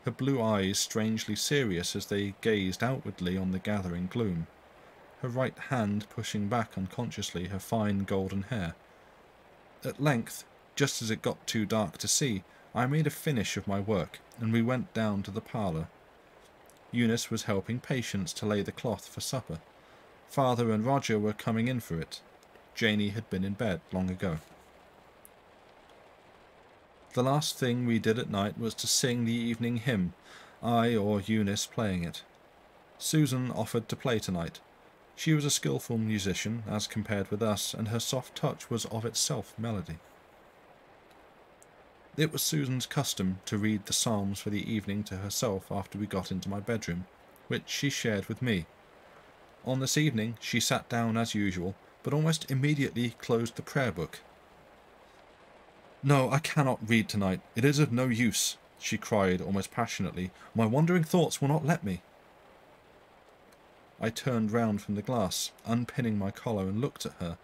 Speaker 1: her blue eyes strangely serious as they gazed outwardly on the gathering gloom, her right hand pushing back unconsciously her fine golden hair. At length, just as it got too dark to see, I made a finish of my work, and we went down to the parlour. Eunice was helping Patience to lay the cloth for supper. Father and Roger were coming in for it. Janey had been in bed long ago. The last thing we did at night was to sing the evening hymn, I or Eunice playing it. Susan offered to play tonight. She was a skilful musician, as compared with us, and her soft touch was of itself melody. It was Susan's custom to read the Psalms for the evening to herself after we got into my bedroom, which she shared with me. On this evening she sat down as usual, but almost immediately closed the prayer book no, I cannot read tonight. It is of no use, she cried almost passionately. My wandering thoughts will not let me. I turned round from the glass, unpinning my collar, and looked at her.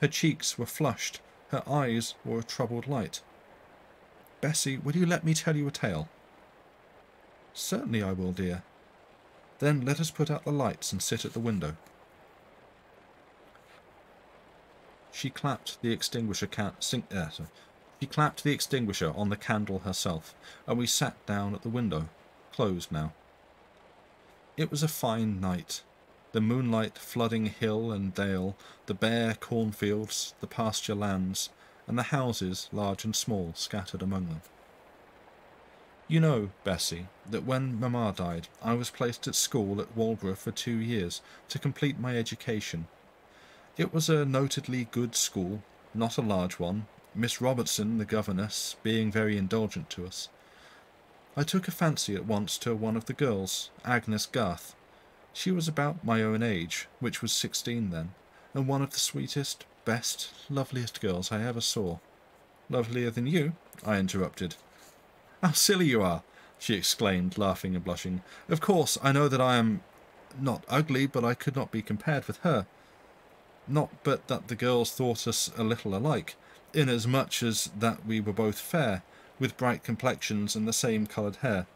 Speaker 1: Her cheeks were flushed, her eyes wore a troubled light. Bessie, will you let me tell you a tale? Certainly I will, dear. Then let us put out the lights and sit at the window. She clapped the extinguisher. Sing, uh, she clapped the extinguisher on the candle herself, and we sat down at the window, closed now. It was a fine night, the moonlight flooding hill and dale, the bare cornfields, the pasture lands, and the houses, large and small, scattered among them. You know, Bessie, that when Mamma died, I was placed at school at Walborough for two years to complete my education. It was a notedly good school, not a large one, Miss Robertson, the governess, being very indulgent to us. I took a fancy at once to one of the girls, Agnes Garth. She was about my own age, which was sixteen then, and one of the sweetest, best, loveliest girls I ever saw. Lovelier than you? I interrupted. How silly you are! she exclaimed, laughing and blushing. Of course, I know that I am not ugly, but I could not be compared with her. Not but that the girls thought us a little alike inasmuch as that we were both fair, with bright complexions and the same coloured hair.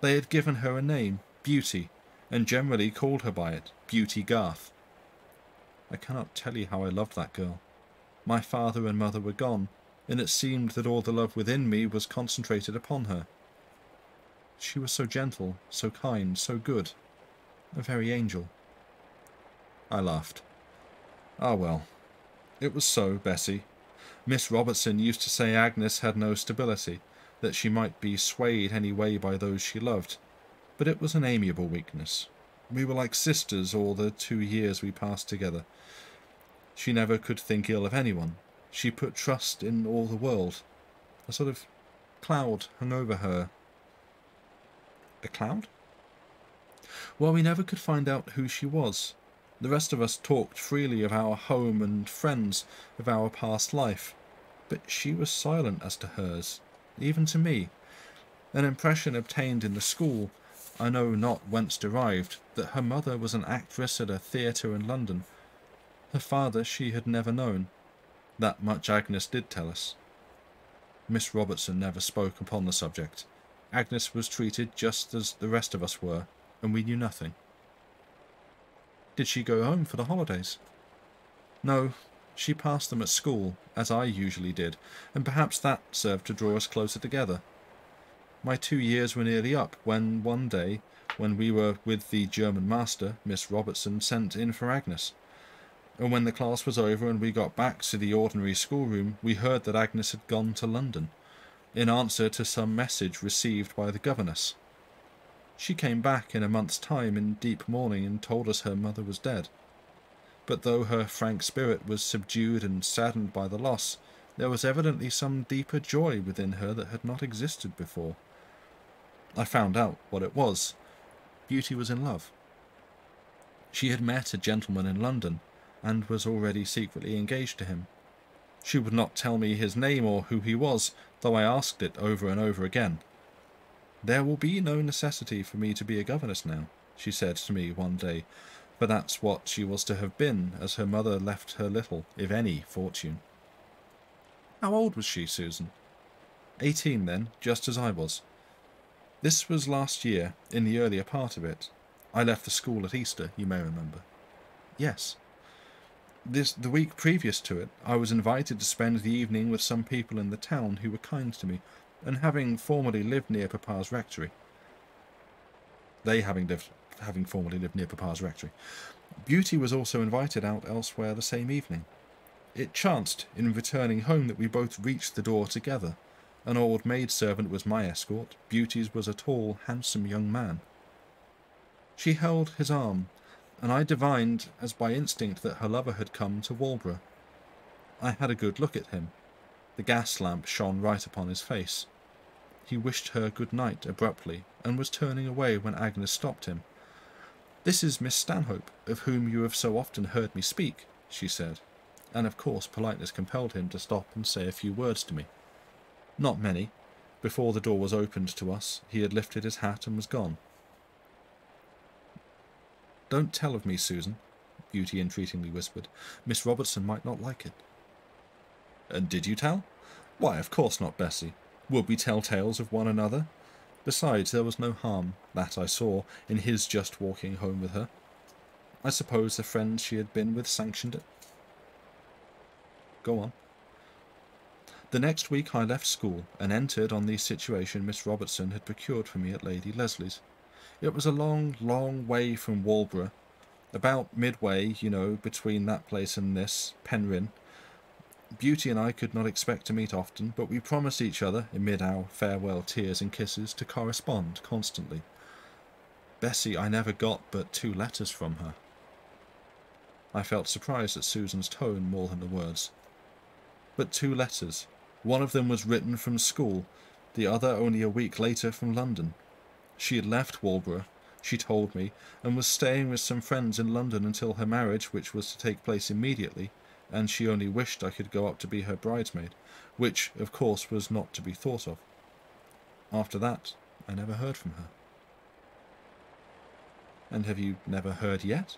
Speaker 1: They had given her a name, Beauty, and generally called her by it, Beauty Garth. I cannot tell you how I loved that girl. My father and mother were gone, and it seemed that all the love within me was concentrated upon her. She was so gentle, so kind, so good, a very angel. I laughed. Ah well, it was so, Bessie, Miss Robertson used to say Agnes had no stability, that she might be swayed any way by those she loved, but it was an amiable weakness. We were like sisters all the two years we passed together. She never could think ill of anyone. She put trust in all the world. A sort of cloud hung over her. A cloud? Well, we never could find out who she was. The rest of us talked freely of our home and friends, of our past life, but she was silent as to hers, even to me. An impression obtained in the school, I know not whence derived, that her mother was an actress at a theatre in London. Her father she had never known. That much Agnes did tell us. Miss Robertson never spoke upon the subject. Agnes was treated just as the rest of us were, and we knew nothing. Did she go home for the holidays? No, she passed them at school, as I usually did, and perhaps that served to draw us closer together. My two years were nearly up when one day, when we were with the German master, Miss Robertson sent in for Agnes. And when the class was over and we got back to the ordinary schoolroom, we heard that Agnes had gone to London, in answer to some message received by the governess. She came back in a month's time in deep mourning and told us her mother was dead. But though her frank spirit was subdued and saddened by the loss, There was evidently some deeper joy within her that had not existed before. I found out what it was. Beauty was in love. She had met a gentleman in London, and was already secretly engaged to him. She would not tell me his name or who he was, though I asked it over and over again. There will be no necessity for me to be a governess now, she said to me one day, for that's what she was to have been, as her mother left her little, if any, fortune. How old was she, Susan? Eighteen then, just as I was. This was last year, in the earlier part of it. I left the school at Easter, you may remember. Yes. This the week previous to it, I was invited to spend the evening with some people in the town who were kind to me, and having formerly lived near Papa's rectory. They having lived having formerly lived near Papa's rectory. Beauty was also invited out elsewhere the same evening. It chanced, in returning home, that we both reached the door together. An old maid-servant was my escort. Beauty's was a tall, handsome young man. She held his arm, and I divined, as by instinct, that her lover had come to Walborough. I had a good look at him. The gas lamp shone right upon his face. He wished her good night abruptly, and was turning away when Agnes stopped him. This is Miss Stanhope, of whom you have so often heard me speak, she said and of course politeness compelled him to stop and say a few words to me. Not many. Before the door was opened to us, he had lifted his hat and was gone. Don't tell of me, Susan, Beauty entreatingly whispered. Miss Robertson might not like it. And did you tell? Why, of course not, Bessie. Would we tell tales of one another? Besides, there was no harm, that I saw, in his just walking home with her. I suppose the friends she had been with sanctioned it. Go on. The next week I left school and entered on the situation Miss Robertson had procured for me at Lady Leslie's. It was a long, long way from Walborough, about midway, you know, between that place and this, Penryn. Beauty and I could not expect to meet often, but we promised each other, amid our farewell tears and kisses, to correspond constantly. Bessie, I never got but two letters from her. I felt surprised at Susan's tone more than the words but two letters. One of them was written from school, the other only a week later from London. She had left Walborough, she told me, and was staying with some friends in London until her marriage, which was to take place immediately, and she only wished I could go up to be her bridesmaid, which, of course, was not to be thought of. After that, I never heard from her. And have you never heard yet?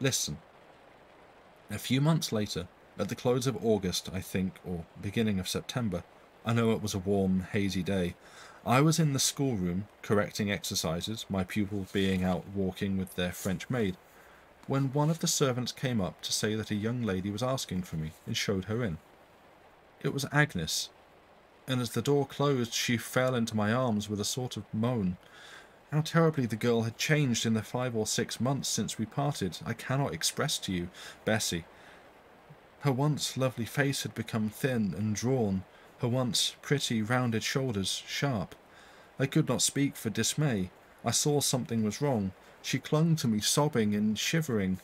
Speaker 1: Listen. A few months later, at the close of August, I think, or beginning of September, I know it was a warm, hazy day, I was in the schoolroom correcting exercises, my pupils being out walking with their French maid, when one of the servants came up to say that a young lady was asking for me, and showed her in. It was Agnes, and as the door closed she fell into my arms with a sort of moan. How terribly the girl had changed in the five or six months since we parted, I cannot express to you, Bessie. Her once lovely face had become thin and drawn, her once pretty rounded shoulders sharp. I could not speak for dismay. I saw something was wrong. She clung to me, sobbing and shivering.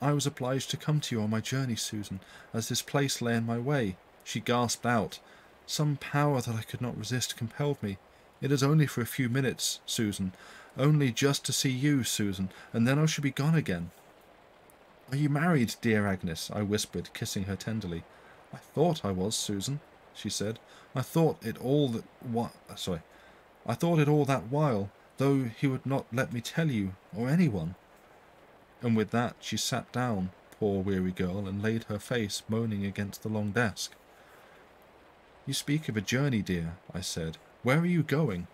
Speaker 1: I was obliged to come to you on my journey, Susan, as this place lay in my way. She gasped out. Some power that I could not resist compelled me. It is only for a few minutes, Susan. Only just to see you, Susan, and then I shall be gone again. Are you married, dear Agnes? I whispered, kissing her tenderly. I thought I was, Susan, she said. I thought it all that what sorry. I thought it all that while, though he would not let me tell you or anyone. And with that she sat down, poor weary girl, and laid her face moaning against the long desk. You speak of a journey, dear, I said. Where are you going?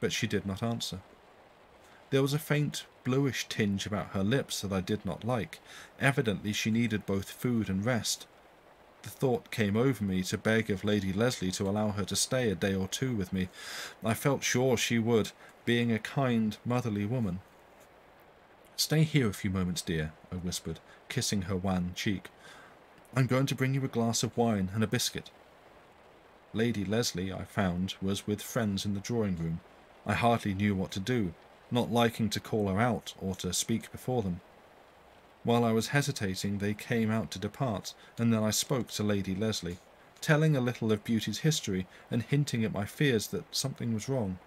Speaker 1: But she did not answer. There was a faint bluish tinge about her lips that I did not like. Evidently she needed both food and rest. The thought came over me to beg of Lady Leslie to allow her to stay a day or two with me. I felt sure she would, being a kind, motherly woman. Stay here a few moments, dear, I whispered, kissing her wan cheek. I'm going to bring you a glass of wine and a biscuit. Lady Leslie, I found, was with friends in the drawing room. I hardly knew what to do not liking to call her out or to speak before them. While I was hesitating, they came out to depart, and then I spoke to Lady Leslie, telling a little of Beauty's history and hinting at my fears that something was wrong.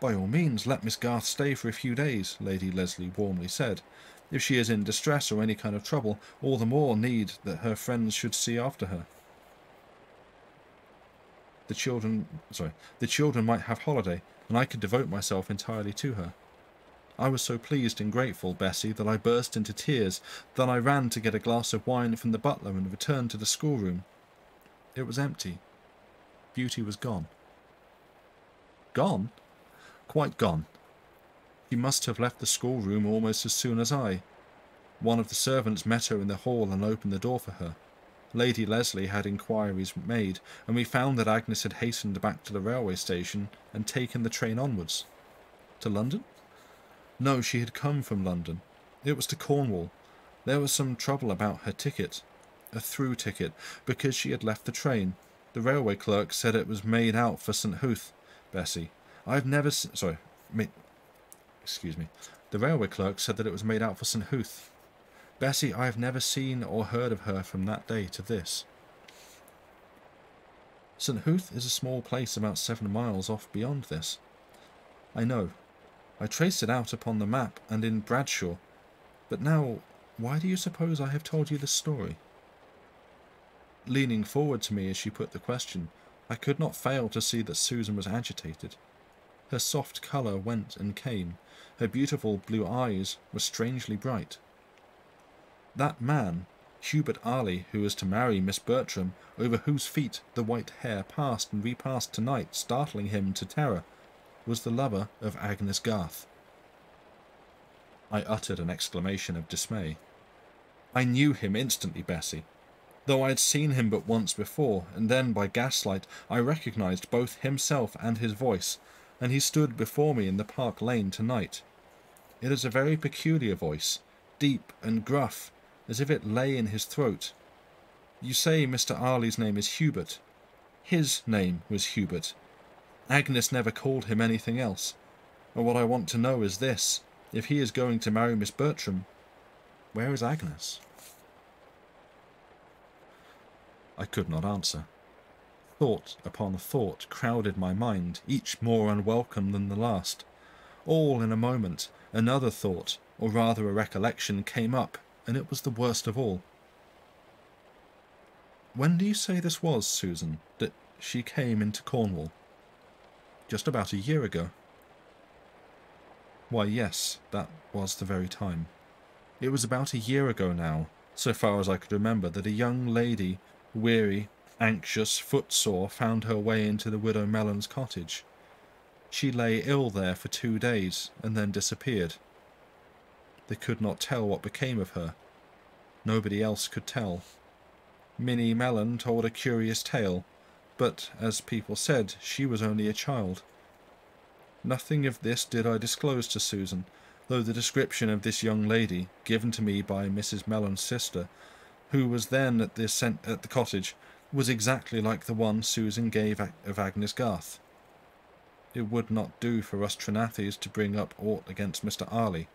Speaker 1: By all means, let Miss Garth stay for a few days, Lady Leslie warmly said. If she is in distress or any kind of trouble, all the more need that her friends should see after her. The children, sorry, the children might have holiday, and I could devote myself entirely to her. I was so pleased and grateful, Bessie, that I burst into tears. Then I ran to get a glass of wine from the butler and returned to the schoolroom. It was empty. Beauty was gone. Gone? Quite gone. She must have left the schoolroom almost as soon as I. One of the servants met her in the hall and opened the door for her. Lady Leslie had inquiries made, and we found that Agnes had hastened back to the railway station and taken the train onwards. To London? No, she had come from London. It was to Cornwall. There was some trouble about her ticket, a through ticket, because she had left the train. The railway clerk said it was made out for St. Huth, Bessie. I've never se- sorry, me, excuse me. The railway clerk said that it was made out for St. Huth. Bessie, I have never seen or heard of her from that day to this. St. Huth is a small place about seven miles off beyond this. I know. I traced it out upon the map and in Bradshaw. But now, why do you suppose I have told you this story? Leaning forward to me as she put the question, I could not fail to see that Susan was agitated. Her soft colour went and came. Her beautiful blue eyes were strangely bright. That man, Hubert Arley, who was to marry Miss Bertram, over whose feet the white hare passed and repassed tonight, startling him to terror, was the lover of Agnes Garth. I uttered an exclamation of dismay. I knew him instantly, Bessie. Though I had seen him but once before, and then by gaslight, I recognized both himself and his voice, and he stood before me in the park lane tonight. It is a very peculiar voice, deep and gruff, as if it lay in his throat. You say Mr. Arley's name is Hubert. His name was Hubert. Agnes never called him anything else. And what I want to know is this. If he is going to marry Miss Bertram, where is Agnes? I could not answer. Thought upon thought crowded my mind, each more unwelcome than the last. All in a moment, another thought, or rather a recollection, came up, and it was the worst of all. When do you say this was, Susan, that she came into Cornwall? Just about a year ago. Why, yes, that was the very time. It was about a year ago now, so far as I could remember, that a young lady, weary, anxious, footsore, found her way into the widow Mellon's cottage. She lay ill there for two days, and then disappeared. They could not tell what became of her. Nobody else could tell. Minnie Mellon told a curious tale, but, as people said, she was only a child. Nothing of this did I disclose to Susan, though the description of this young lady, given to me by Mrs. Mellon's sister, who was then at the, at the cottage, was exactly like the one Susan gave of Agnes Garth. It would not do for us Trenathys to bring up aught against Mr. Arley.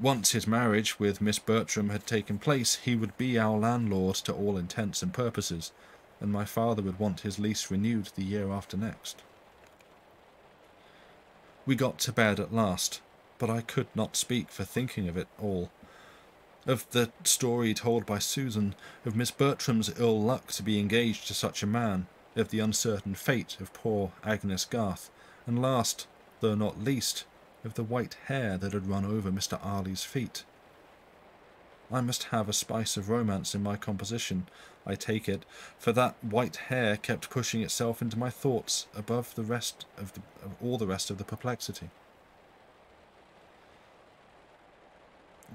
Speaker 1: Once his marriage with Miss Bertram had taken place, he would be our landlord to all intents and purposes, and my father would want his lease renewed the year after next. We got to bed at last, but I could not speak for thinking of it all. Of the story told by Susan, of Miss Bertram's ill luck to be engaged to such a man, of the uncertain fate of poor Agnes Garth, and last, though not least, of the white hare that had run over Mr. Arley's feet. I must have a spice of romance in my composition, I take it, for that white hare kept pushing itself into my thoughts above the rest of, the, of all the rest of the perplexity.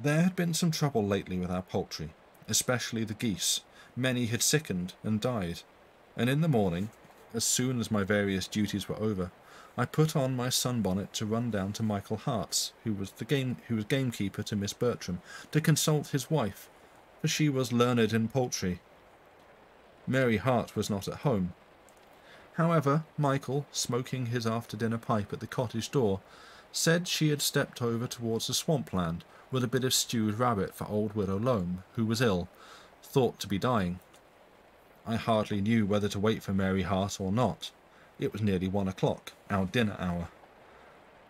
Speaker 1: There had been some trouble lately with our poultry, especially the geese. Many had sickened and died, and in the morning, as soon as my various duties were over, I put on my sunbonnet to run down to Michael Hart's, who was the game who was gamekeeper to Miss Bertram, to consult his wife, for she was learned in poultry. Mary Hart was not at home. However, Michael, smoking his after dinner pipe at the cottage door, said she had stepped over towards the swampland, with a bit of stewed rabbit for old widow Loam, who was ill, thought to be dying. I hardly knew whether to wait for Mary Hart or not. It was nearly one o'clock, our dinner hour.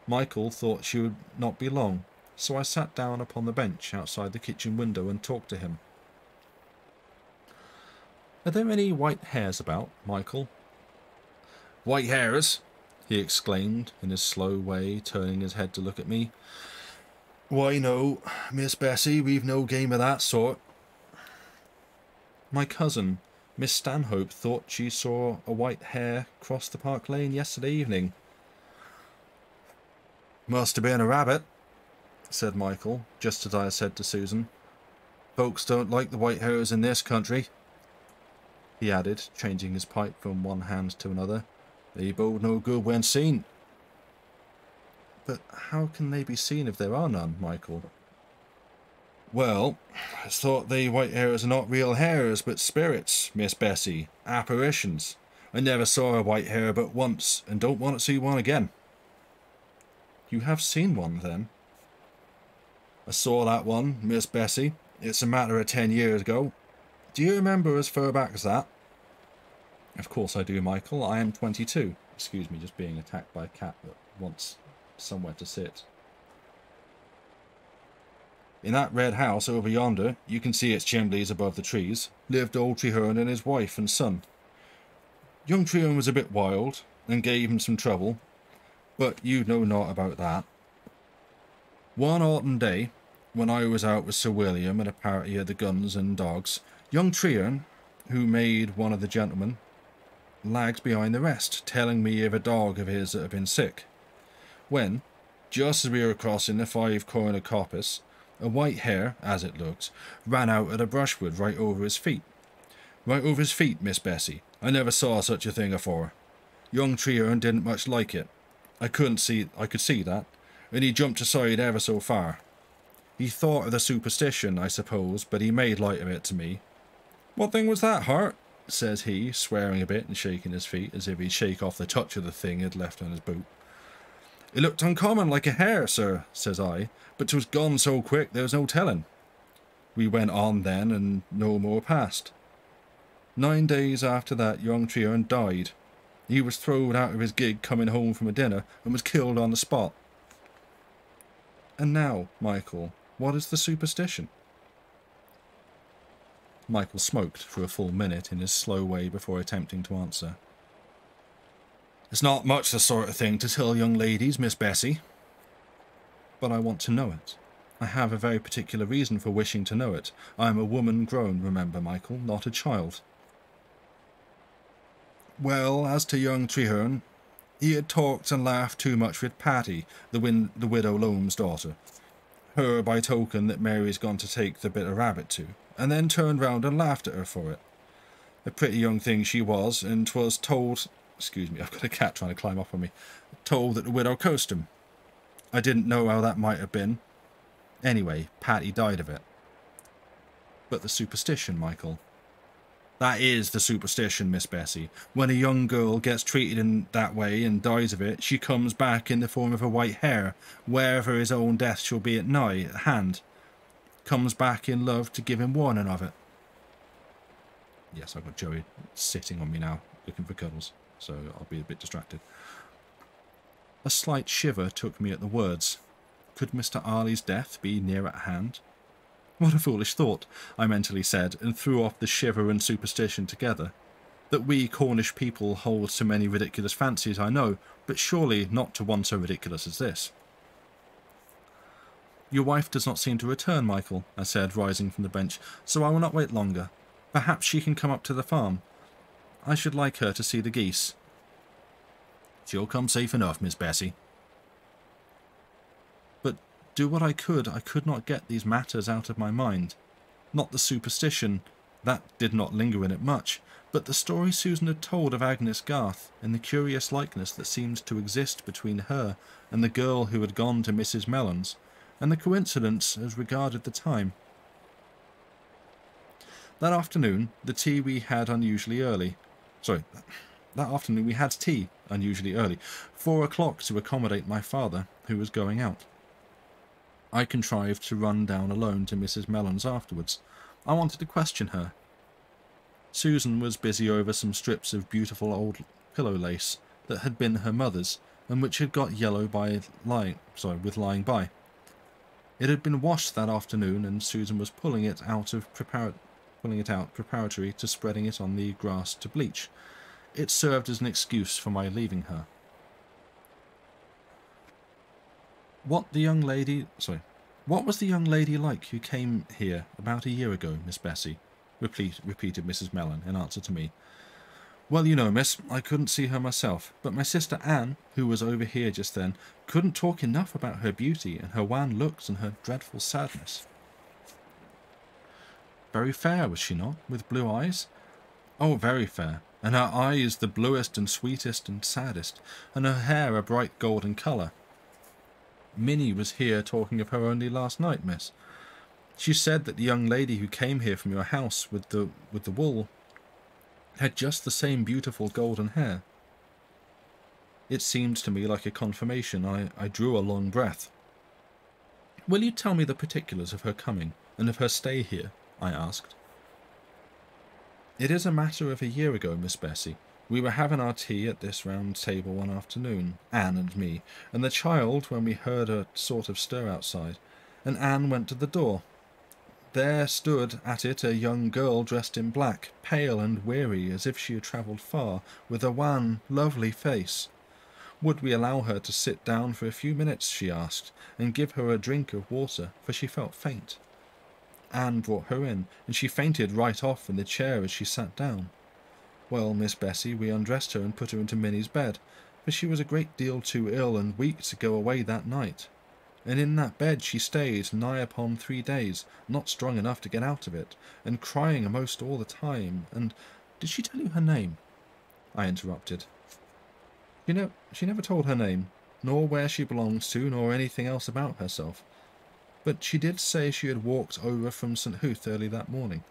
Speaker 1: Michael thought she would not be long, so I sat down upon the bench outside the kitchen window and talked to him. Are there any white hares about, Michael?
Speaker 2: White hares?
Speaker 1: he exclaimed in his slow way, turning his head to look at me.
Speaker 2: Why, no, Miss Bessie, we've no game of that sort.
Speaker 1: My cousin, Miss Stanhope, thought she saw a white hare cross the park lane yesterday evening.
Speaker 2: Must have been a rabbit, said Michael, just as I said to Susan. Folks don't like the white hares in this country, he added, changing his pipe from one hand to another. They bode no good when seen.
Speaker 1: But how can they be seen if there are none, Michael?
Speaker 2: Well, it's thought the white hares are not real hares, but spirits, Miss Bessie, apparitions. I never saw a white hare but once, and don't want to see one again.
Speaker 1: You have seen one, then?
Speaker 2: I saw that one, Miss Bessie. It's a matter of ten years ago. Do you remember as far back as that?
Speaker 1: Of course I do, Michael. I am 22. Excuse me, just being attacked by a cat that wants somewhere to sit.
Speaker 2: In that red house over yonder, you can see its chimneys above the trees, lived old Treherne and his wife and son. Young Treherne was a bit wild, and gave him some trouble, but you know naught about that. One autumn day, when I was out with Sir William at a party of the guns and dogs, young Treherne, who made one of the gentlemen, lagged behind the rest, telling me of a dog of his that had been sick. When, just as we were crossing the five corner coppice, a white hare, as it looked, ran out of the brushwood right over his feet. Right over his feet, Miss Bessie. I never saw such a thing afore. Young Treherne didn't much like it. I couldn't see I could see that, and he jumped aside ever so far. He thought of the superstition, I suppose, but he made light of it to me. What thing was that, Hart? says he, swearing a bit and shaking his feet as if he'd shake off the touch of the thing he'd left on his boot. It looked uncommon like a hare, sir, says I, but 'twas gone so quick there was no telling. We went on then, and no more passed. Nine days after that, young Treherne died. He was thrown out of his gig coming home from a dinner, and was killed on the spot.
Speaker 1: And now, Michael, what is the superstition? Michael smoked for a full minute in his slow way before attempting to answer.
Speaker 2: It's not much the sort of thing to tell young ladies, Miss Bessie.
Speaker 1: But I want to know it. I have a very particular reason for wishing to know it. I am a woman grown, remember, Michael, not a child.
Speaker 2: Well, as to young Treherne, he had talked and laughed too much with Patty, the, win- the widow Loam's daughter. Her by token that Mary's gone to take the bit of rabbit to and then turned round and laughed at her for it. A pretty young thing she was, and 'twas told, excuse me, I've got a cat trying to climb up on me, told that the widow cursed him. I didn't know how that might have been. Anyway, Patty died of it.
Speaker 1: But the superstition, Michael.
Speaker 2: That is the superstition, Miss Bessie. When a young girl gets treated in that way and dies of it, she comes back in the form of a white hare, wherever his own death shall be at nigh, at hand comes back in love to give him warning of it. Yes, I've got Joey sitting on me now, looking for cuddles, so I'll be a bit distracted.
Speaker 1: A slight shiver took me at the words. Could Mr. Arley's death be near at hand? What a foolish thought, I mentally said, and threw off the shiver and superstition together. That we Cornish people hold so many ridiculous fancies, I know, but surely not to one so ridiculous as this. Your wife does not seem to return, Michael, I said, rising from the bench, so I will not wait longer. Perhaps she can come up to the farm. I should like her to see the geese.
Speaker 2: She'll come safe enough, Miss Bessie.
Speaker 1: But do what I could, I could not get these matters out of my mind. Not the superstition, that did not linger in it much, but the story Susan had told of Agnes Garth, and the curious likeness that seemed to exist between her and the girl who had gone to Mrs. Mellon's and the coincidence as regarded the time. That afternoon, the tea we had unusually early. Sorry, that afternoon we had tea unusually early, four o'clock to accommodate my father, who was going out. I contrived to run down alone to Mrs. Mellon's afterwards. I wanted to question her. Susan was busy over some strips of beautiful old pillow lace that had been her mother's and which had got yellow by lying sorry, with lying by. It had been washed that afternoon, and Susan was pulling it out of prepar- pulling it out preparatory to spreading it on the grass to bleach. It served as an excuse for my leaving her. What the young lady sorry, what was the young lady like who came here about a year ago, Miss Bessie? Repeat, repeated Mrs. Mellon in answer to me. Well, you know, miss, I couldn't see her myself, but my sister Anne, who was over here just then, couldn't talk enough about her beauty and her wan looks and her dreadful sadness. Very fair, was she not, with blue eyes? Oh, very fair, and her eyes the bluest and sweetest and saddest, and her hair a bright golden colour. Minnie was here talking of her only last night, miss. She said that the young lady who came here from your house with the with the wool had just the same beautiful golden hair. It seemed to me like a confirmation. I, I drew a long breath. Will you tell me the particulars of her coming and of her stay here? I asked. It is a matter of a year ago, Miss Bessie. We were having our tea at this round table one afternoon, Anne and me, and the child, when we heard a sort of stir outside, and Anne went to the door. There stood at it a young girl dressed in black, pale and weary as if she had travelled far, with a wan, lovely face. Would we allow her to sit down for a few minutes, she asked, and give her a drink of water, for she felt faint. Anne brought her in, and she fainted right off in the chair as she sat down. Well, Miss Bessie, we undressed her and put her into Minnie's bed, for she was a great deal too ill and weak to go away that night and in that bed she stayed nigh upon three days, not strong enough to get out of it, and crying a'most all the time, and did she tell you her name? I interrupted. You know, she never told her name, nor where she belongs to, nor anything else about herself. But she did say she had walked over from St. Huth early that morning.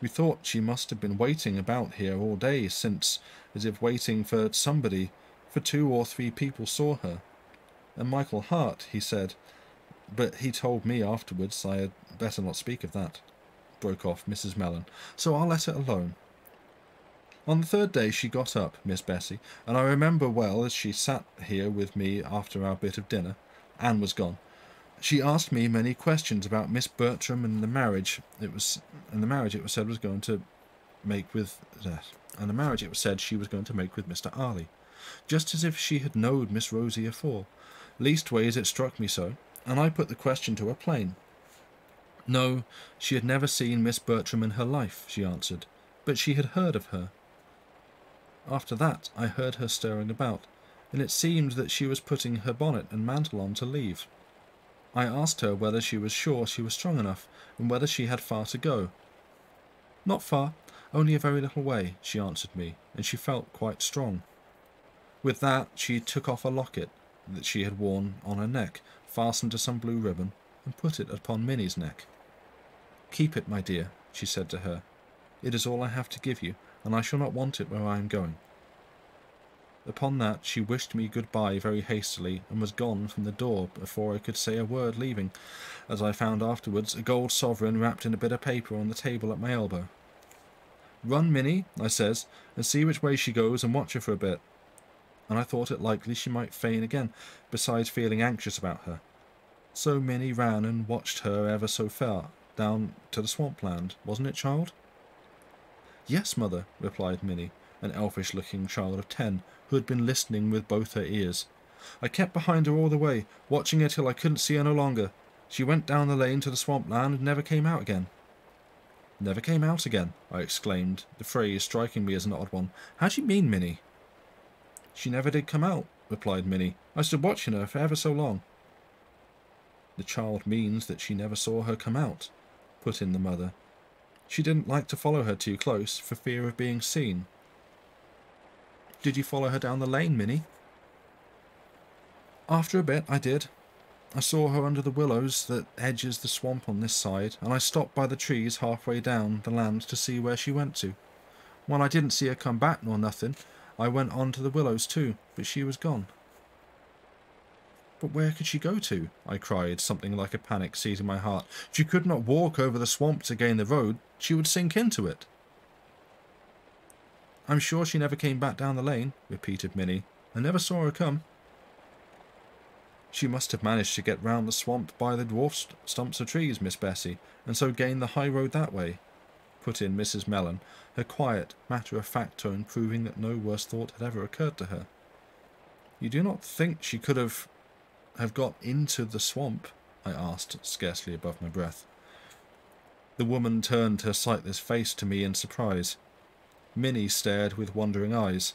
Speaker 1: We thought she must have been waiting about here all day, since, as if waiting for somebody, for two or three people saw her, and Michael Hart, he said. But he told me afterwards I had better not speak of that, broke off Mrs. Mellon, so I'll let it alone. On the third day she got up, Miss Bessie, and I remember well as she sat here with me after our bit of dinner. Anne was gone. She asked me many questions about Miss Bertram and the marriage it was and the marriage it was said was going to make with uh, and the marriage it was said she was going to make with Mr. Arley, just as if she had knowed Miss Rosie afore. Leastways, it struck me so, and I put the question to her plain. No, she had never seen Miss Bertram in her life, she answered, but she had heard of her. After that, I heard her stirring about, and it seemed that she was putting her bonnet and mantle on to leave. I asked her whether she was sure she was strong enough, and whether she had far to go. Not far, only a very little way, she answered me, and she felt quite strong. With that, she took off a locket that she had worn on her neck, fastened to some blue ribbon, and put it upon Minnie's neck. Keep it, my dear, she said to her. It is all I have to give you, and I shall not want it where I am going. Upon that she wished me good-bye very hastily, and was gone from the door before I could say a word leaving, as I found afterwards a gold sovereign wrapped in a bit of paper on the table at my elbow. Run, Minnie, I says, and see which way she goes, and watch her for a bit and I thought it likely she might faint again, besides feeling anxious about her. So Minnie ran and watched her ever so far, down to the swampland, wasn't it, child? Yes, mother, replied Minnie, an elfish looking child of ten, who had been listening with both her ears. I kept behind her all the way, watching her till I couldn't see her no longer. She went down the lane to the swampland and never came out again. Never came out again, I exclaimed, the phrase striking me as an odd one. How do you mean, Minnie? She never did come out, replied Minnie. I stood watching her for ever so long. The child means that she never saw her come out, put in the mother. She didn't like to follow her too close for fear of being seen. Did you follow her down the lane, Minnie? After a bit, I did. I saw her under the willows that edges the swamp on this side, and I stopped by the trees halfway down the land to see where she went to. When I didn't see her come back nor nothing, I went on to the willows too, but she was gone. But where could she go to? I cried, something like a panic seizing my heart. She could not walk over the swamp to gain the road. She would sink into it. I'm sure she never came back down the lane, repeated Minnie. I never saw her come. She must have managed to get round the swamp by the dwarf stumps of trees, Miss Bessie, and so gain the high road that way, put in Mrs. Mellon, her quiet, matter-of-fact tone proving that no worse thought had ever occurred to her. You do not think she could have have got into the swamp? I asked, scarcely above my breath. The woman turned her sightless face to me in surprise. Minnie stared with wondering eyes.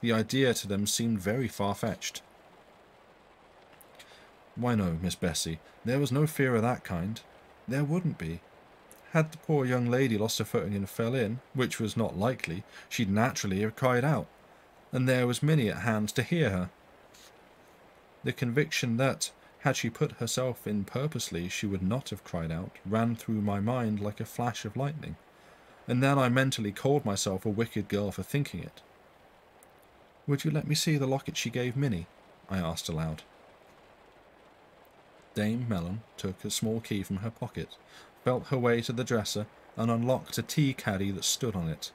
Speaker 1: The idea to them seemed very far-fetched. Why no, Miss Bessie, there was no fear of that kind. There wouldn't be. Had the poor young lady lost her footing and fell in, which was not likely, she'd naturally have cried out, and there was Minnie at hand to hear her. The conviction that, had she put herself in purposely, she would not have cried out, ran through my mind like a flash of lightning, and then I mentally called myself a wicked girl for thinking it. Would you let me see the locket she gave Minnie? I asked aloud. Dame Mellon took a small key from her pocket felt her way to the dresser and unlocked a tea caddy that stood on it.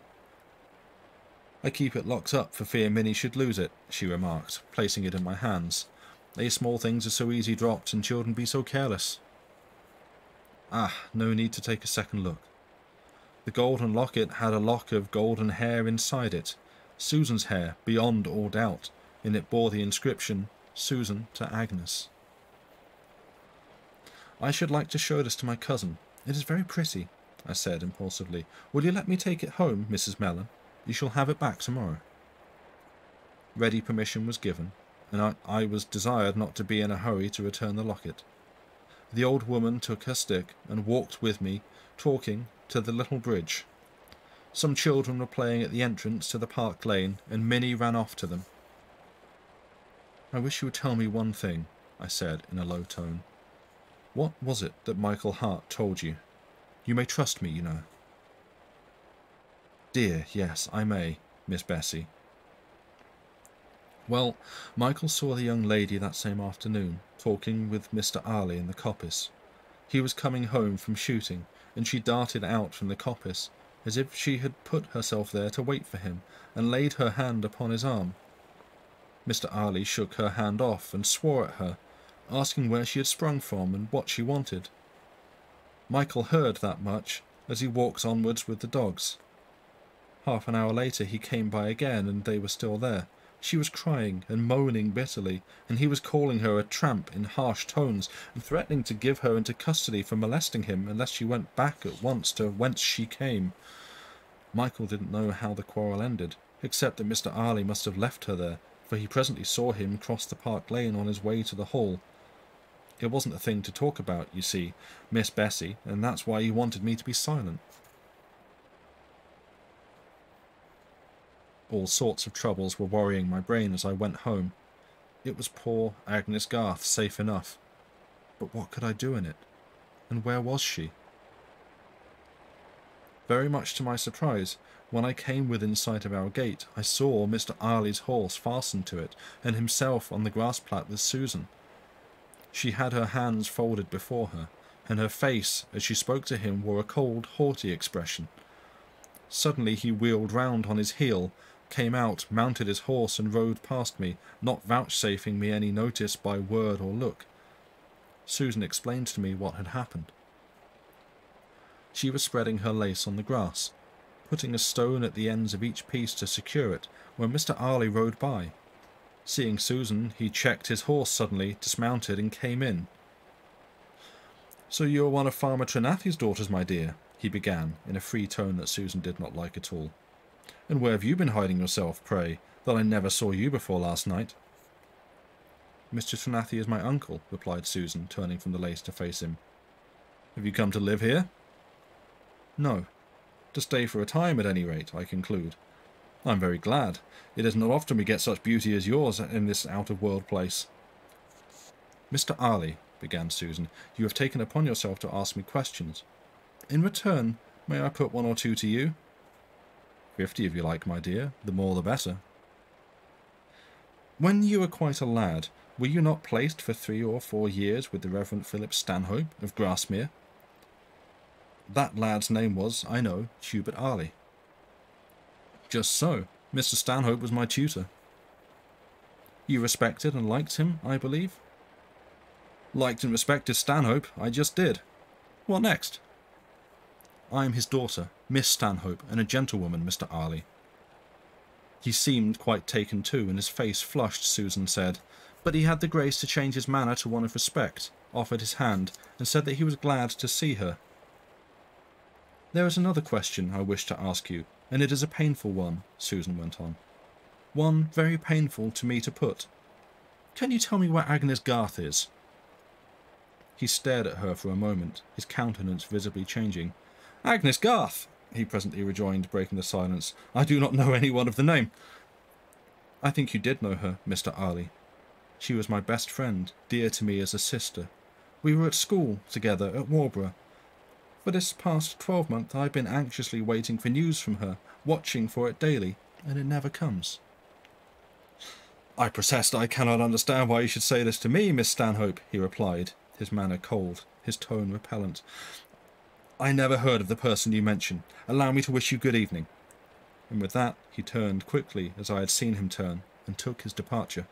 Speaker 1: I keep it locked up for fear Minnie should lose it, she remarked, placing it in my hands. These small things are so easy dropped, and children be so careless. Ah, no need to take a second look. The golden locket had a lock of golden hair inside it, Susan's hair, beyond all doubt, and it bore the inscription, Susan to Agnes. I should like to show this to my cousin, it is very pretty, I said impulsively. Will you let me take it home, Mrs. Mellon? You shall have it back tomorrow. Ready permission was given, and I, I was desired not to be in a hurry to return the locket. The old woman took her stick and walked with me, talking, to the little bridge. Some children were playing at the entrance to the park lane, and Minnie ran off to them. I wish you would tell me one thing, I said in a low tone. What was it that Michael Hart told you? You may trust me, you know. Dear, yes, I may, Miss Bessie. Well, Michael saw the young lady that same afternoon, talking with Mr. Arley in the coppice. He was coming home from shooting, and she darted out from the coppice, as if she had put herself there to wait for him, and laid her hand upon his arm. Mr. Arley shook her hand off and swore at her, asking where she had sprung from and what she wanted. Michael heard that much as he walked onwards with the dogs. Half an hour later he came by again, and they were still there. She was crying and moaning bitterly, and he was calling her a tramp in harsh tones, and threatening to give her into custody for molesting him unless she went back at once to whence she came. Michael didn't know how the quarrel ended, except that Mr. Arley must have left her there, for he presently saw him cross the park lane on his way to the hall, it wasn't a thing to talk about, you see, Miss Bessie, and that's why he wanted me to be silent. All sorts of troubles were worrying my brain as I went home. It was poor Agnes Garth, safe enough. But what could I do in it? And where was she? Very much to my surprise, when I came within sight of our gate, I saw Mr. Arley's horse fastened to it, and himself on the grass plat with Susan. She had her hands folded before her, and her face, as she spoke to him, wore a cold, haughty expression. Suddenly he wheeled round on his heel, came out, mounted his horse, and rode past me, not vouchsafing me any notice by word or look. Susan explained to me what had happened. She was spreading her lace on the grass, putting a stone at the ends of each piece to secure it, when Mr. Arley rode by. Seeing Susan, he checked his horse suddenly, dismounted, and came in. So you are one of Farmer Trenathy's daughters, my dear, he began, in a free tone that Susan did not like at all. And where have you been hiding yourself, pray, that I never saw you before last night? Mr. Trenathy is my uncle, replied Susan, turning from the lace to face him. Have you come to live here? No. To stay for a time, at any rate, I conclude. I'm very glad. It is not often we get such beauty as yours in this out-of-world place. Mr. Arley, began Susan, you have taken upon yourself to ask me questions. In return, may I put one or two to you? Fifty, if you like, my dear. The more the better. When you were quite a lad, Were you not placed for three or four years with the Reverend Philip Stanhope of Grasmere? That lad's name was, I know, Hubert Arley. Just so. Mr. Stanhope was my tutor. You respected and liked him, I believe? Liked and respected Stanhope, I just did. What next? I am his daughter, Miss Stanhope, and a gentlewoman, Mr. Arley. He seemed quite taken too, and his face flushed, Susan said, but he had the grace to change his manner to one of respect, offered his hand, and said that he was glad to see her. There is another question I wish to ask you, and it is a painful one, Susan went on. One very painful to me to put. Can you tell me where Agnes Garth is? He stared at her for a moment, his countenance visibly changing. Agnes Garth, he presently rejoined, breaking the silence. I do not know any one of the name. I think you did know her, Mr. Arley. She was my best friend, dear to me as a sister. We were at school together at Warborough. For this past twelvemonth I've been anxiously waiting for news from her, watching for it daily, and it never comes. I protest I cannot understand why you should say this to me, Miss Stanhope, he replied, his manner cold, his tone repellent. I never heard of the person you mention. Allow me to wish you good evening. And with that, he turned quickly, as I had seen him turn, and took his departure.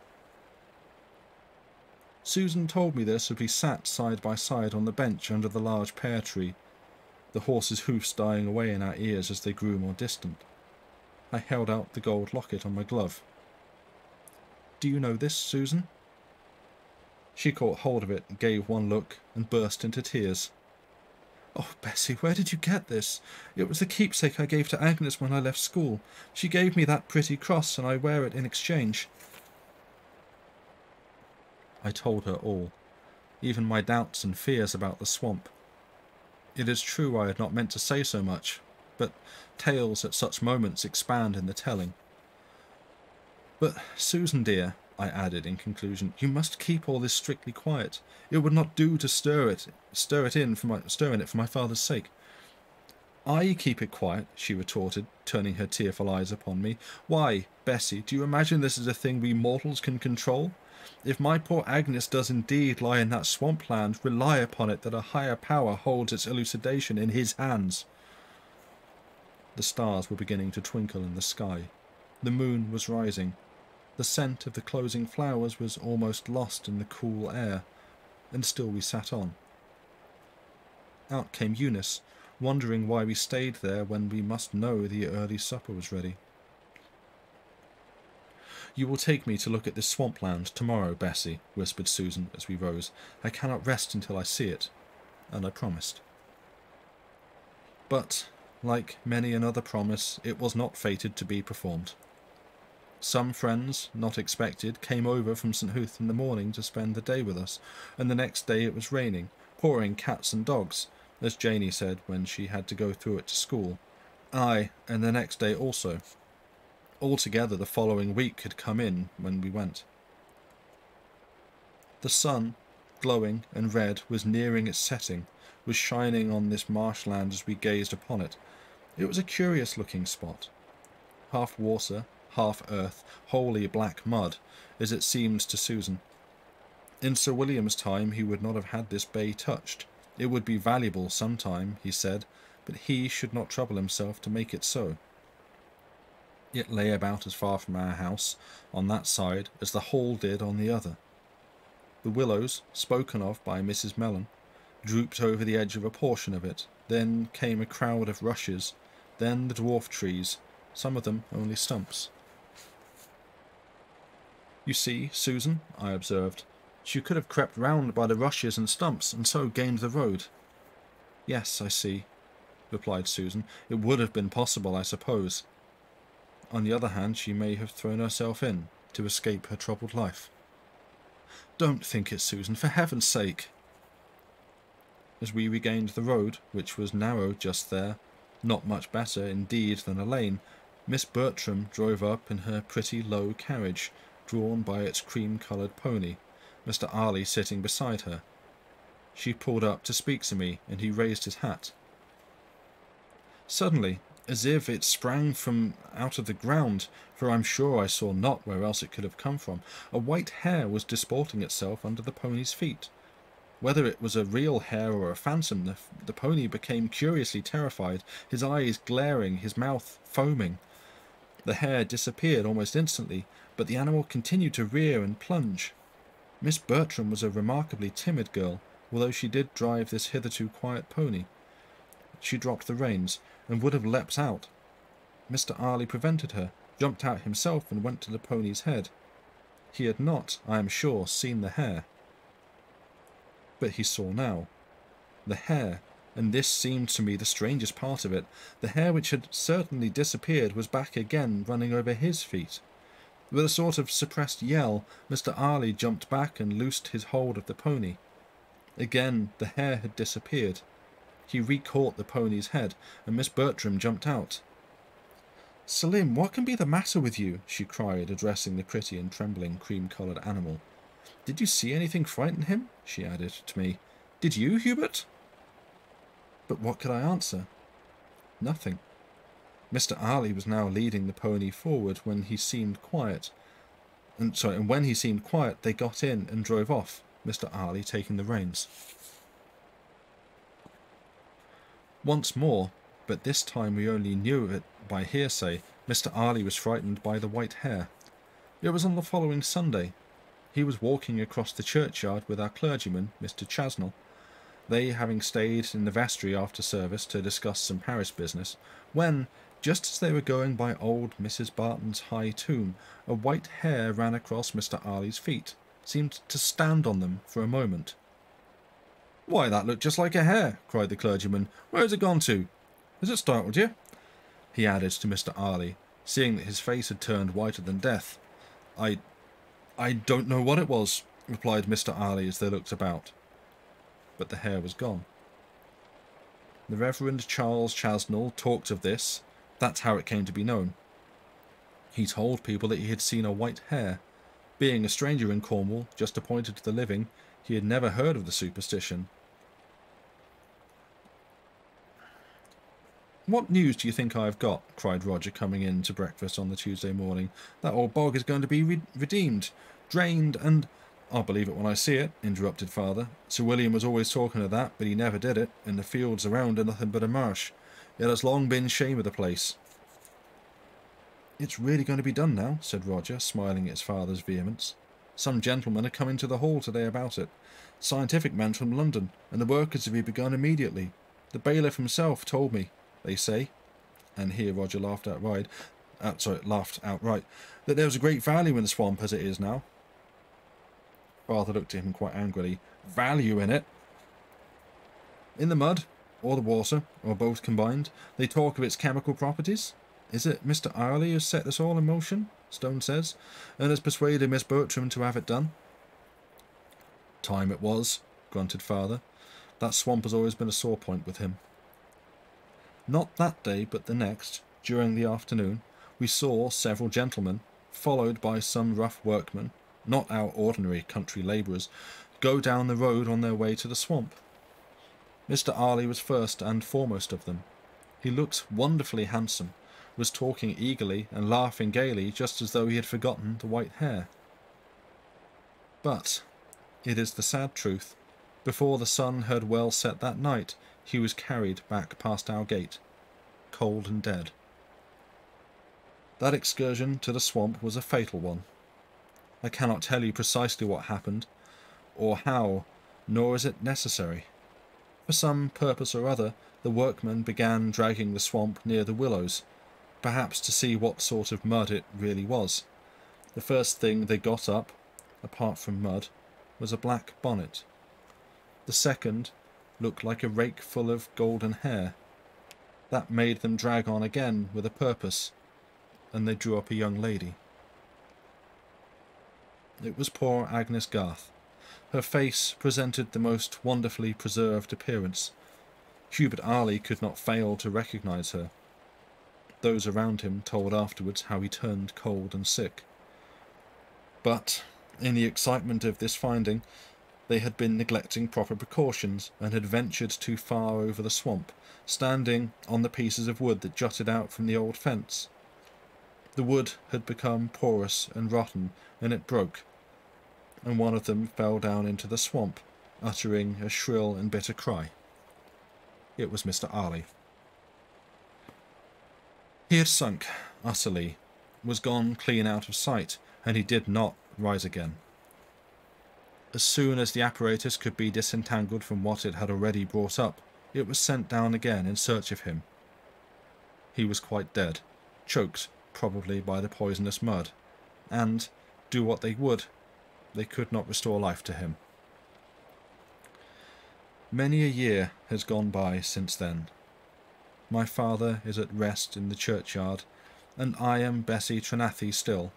Speaker 1: Susan told me this as we sat side by side on the bench under the large pear tree, the horses' hoofs dying away in our ears as they grew more distant. I held out the gold locket on my glove. Do you know this, Susan? She caught hold of it, gave one look, and burst into tears. Oh, Bessie, where did you get this? It was the keepsake I gave to Agnes when I left school. She gave me that pretty cross, and I wear it in exchange. I told her all, even my doubts and fears about the swamp. It is true I had not meant to say so much, but tales at such moments expand in the telling. But, Susan dear, I added in conclusion, you must keep all this strictly quiet. It would not do to stir it, stir it in for my, stir in it for my father's sake. I keep it quiet, she retorted, turning her tearful eyes upon me. Why, Bessie, do you imagine this is a thing we mortals can control? If my poor Agnes does indeed lie in that swamp land, rely upon it that a higher power holds its elucidation in his hands. The stars were beginning to twinkle in the sky. The moon was rising, the scent of the closing flowers was almost lost in the cool air, and still we sat on. Out came Eunice, wondering why we stayed there when we must know the early supper was ready. You will take me to look at this swampland tomorrow, Bessie, whispered Susan as we rose. I cannot rest until I see it. And I promised. But, like many another promise, it was not fated to be performed. Some friends, not expected, came over from St. Huth in the morning to spend the day with us, and the next day it was raining, pouring cats and dogs, as Janey said when she had to go through it to school. Ay, and the next day also. Altogether, the following week had come in when we went. The sun, glowing and red, was nearing its setting, was shining on this marshland as we gazed upon it. It was a curious looking spot. Half water, half earth, wholly black mud, as it seemed to Susan. In Sir William's time he would not have had this bay touched. It would be valuable some time, he said, but he should not trouble himself to make it so. It lay about as far from our house on that side as the hall did on the other. The willows, spoken of by Mrs. Mellon, drooped over the edge of a portion of it. Then came a crowd of rushes, then the dwarf trees, some of them only stumps. You see, Susan, I observed, she could have crept round by the rushes and stumps, and so gained the road. Yes, I see, replied Susan. It would have been possible, I suppose. On the other hand, she may have thrown herself in to escape her troubled life. Don't think it, Susan, for heaven's sake. As we regained the road, which was narrow just there, not much better indeed than a lane, Miss Bertram drove up in her pretty low carriage, drawn by its cream-coloured pony, Mr. Arley sitting beside her. She pulled up to speak to me, and he raised his hat. Suddenly, as if it sprang from out of the ground, for I'm sure I saw not where else it could have come from. A white hare was disporting itself under the pony's feet. Whether it was a real hare or a phantom, the, the pony became curiously terrified, his eyes glaring, his mouth foaming. The hare disappeared almost instantly, but the animal continued to rear and plunge. Miss Bertram was a remarkably timid girl, although she did drive this hitherto quiet pony. She dropped the reins, and would have leapt out. Mr. Arley prevented her, jumped out himself, and went to the pony's head. He had not, I am sure, seen the hare. But he saw now. The hare, and this seemed to me the strangest part of it, the hare which had certainly disappeared was back again, running over his feet. With a sort of suppressed yell, Mr. Arley jumped back and loosed his hold of the pony. Again the hare had disappeared. He re-caught the pony's head, and Miss Bertram jumped out. Selim, what can be the matter with you? she cried, addressing the pretty and trembling cream-coloured animal. Did you see anything frighten him? she added to me. Did you, Hubert? But what could I answer? Nothing. Mr. Arley was now leading the pony forward when he seemed quiet. And sorry, and when he seemed quiet, they got in and drove off, Mr. Arley taking the reins. Once more, but this time we only knew of it by hearsay, Mr. Arley was frightened by the white hare. It was on the following Sunday. He was walking across the churchyard with our clergyman, Mr. Chasnell, they having stayed in the vestry after service to discuss some parish business, when, just as they were going by old Mrs. Barton's high tomb, a white hare ran across Mr. Arley's feet, seemed to stand on them for a moment. Why, that looked just like a hare, cried the clergyman. Where has it gone to? Has it startled you? He added to Mr. Arley, seeing that his face had turned whiter than death. I... I don't know what it was, replied Mr. Arley as they looked about. But the hare was gone. The Reverend Charles Chasnell talked of this, that's how it came to be known. He told people that he had seen a white hare. Being a stranger in Cornwall, just appointed to the living, he had never heard of the superstition. What news do you think I've got? cried Roger, coming in to breakfast on the Tuesday morning. That old bog is going to be re redeemed, drained, and... I'll believe it when I see it, interrupted father. Sir William was always talking of that, but he never did it, and the fields around are nothing but a marsh. It has long been shame of the place. It's really going to be done now, said Roger, smiling at his father's vehemence. Some gentlemen are coming to the hall today about it. Scientific men from London, and the work is to be begun immediately. The bailiff himself told me, they say, and here Roger laughed outright, uh, sorry, laughed outright, that there was a great value in the swamp as it is now. Father looked at him quite angrily. Value in it? In the mud, or the water, or both combined. They talk of its chemical properties. Is it Mr. Arley has set this all in motion, Stone says, and has persuaded Miss Bertram to have it done? Time it was, grunted father. That swamp has always been a sore point with him. Not that day, but the next, during the afternoon, we saw several gentlemen, followed by some rough workmen, not our ordinary country labourers, go down the road on their way to the swamp. Mr. Arley was first and foremost of them. He looked wonderfully handsome, was talking eagerly and laughing gaily just as though he had forgotten the white hare. But, it is the sad truth, before the sun had well set that night, he was carried back past our gate, cold and dead. That excursion to the swamp was a fatal one. I cannot tell you precisely what happened, or how, nor is it necessary. For some purpose or other, the workmen began dragging the swamp near the willows, perhaps to see what sort of mud it really was. The first thing they got up, apart from mud, was a black bonnet. The second looked like a rake full of golden hair. That made them drag on again with a purpose, and they drew up a young lady. It was poor Agnes Garth. Her face presented the most wonderfully preserved appearance. Hubert Arley could not fail to recognise her. Those around him told afterwards how he turned cold and sick. But, in the excitement of this finding, They had been neglecting proper precautions and had ventured too far over the swamp, standing on the pieces of wood that jutted out from the old fence. The wood had become porous and rotten, and it broke, and one of them fell down into the swamp, uttering a shrill and bitter cry. It was Mr. Arley. He had sunk utterly, was gone clean out of sight, and he did not rise again. As soon as the apparatus could be disentangled from what it had already brought up, it was sent down again in search of him. He was quite dead, choked probably by the poisonous mud, and, do what they would, they could not restore life to him. Many a year has gone by since then. My father is at rest in the churchyard, and I am Bessie Trenathie still.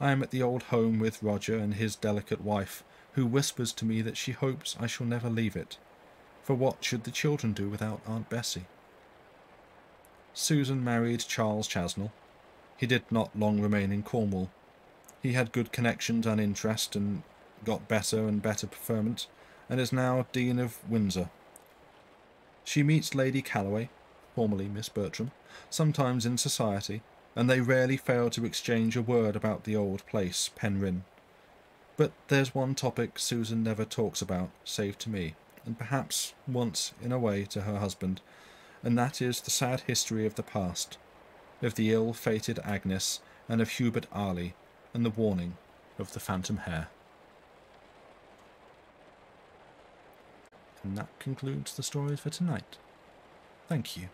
Speaker 1: I am at the old home with Roger and his delicate wife, who whispers to me that she hopes I shall never leave it. For what should the children do without Aunt Bessie? Susan married Charles Chasnell. He did not long remain in Cornwall. He had good connections and interest, and got better and better preferment, and is now Dean of Windsor. She meets Lady Calloway, formerly Miss Bertram, sometimes in society, and they rarely fail to exchange a word about the old place, Penryn. But there's one topic Susan never talks about, save to me, and perhaps once in a way to her husband, and that is the sad history of the past, of the ill-fated Agnes, and of Hubert Arley, and the warning of the phantom hare. And that concludes the stories for tonight. Thank you.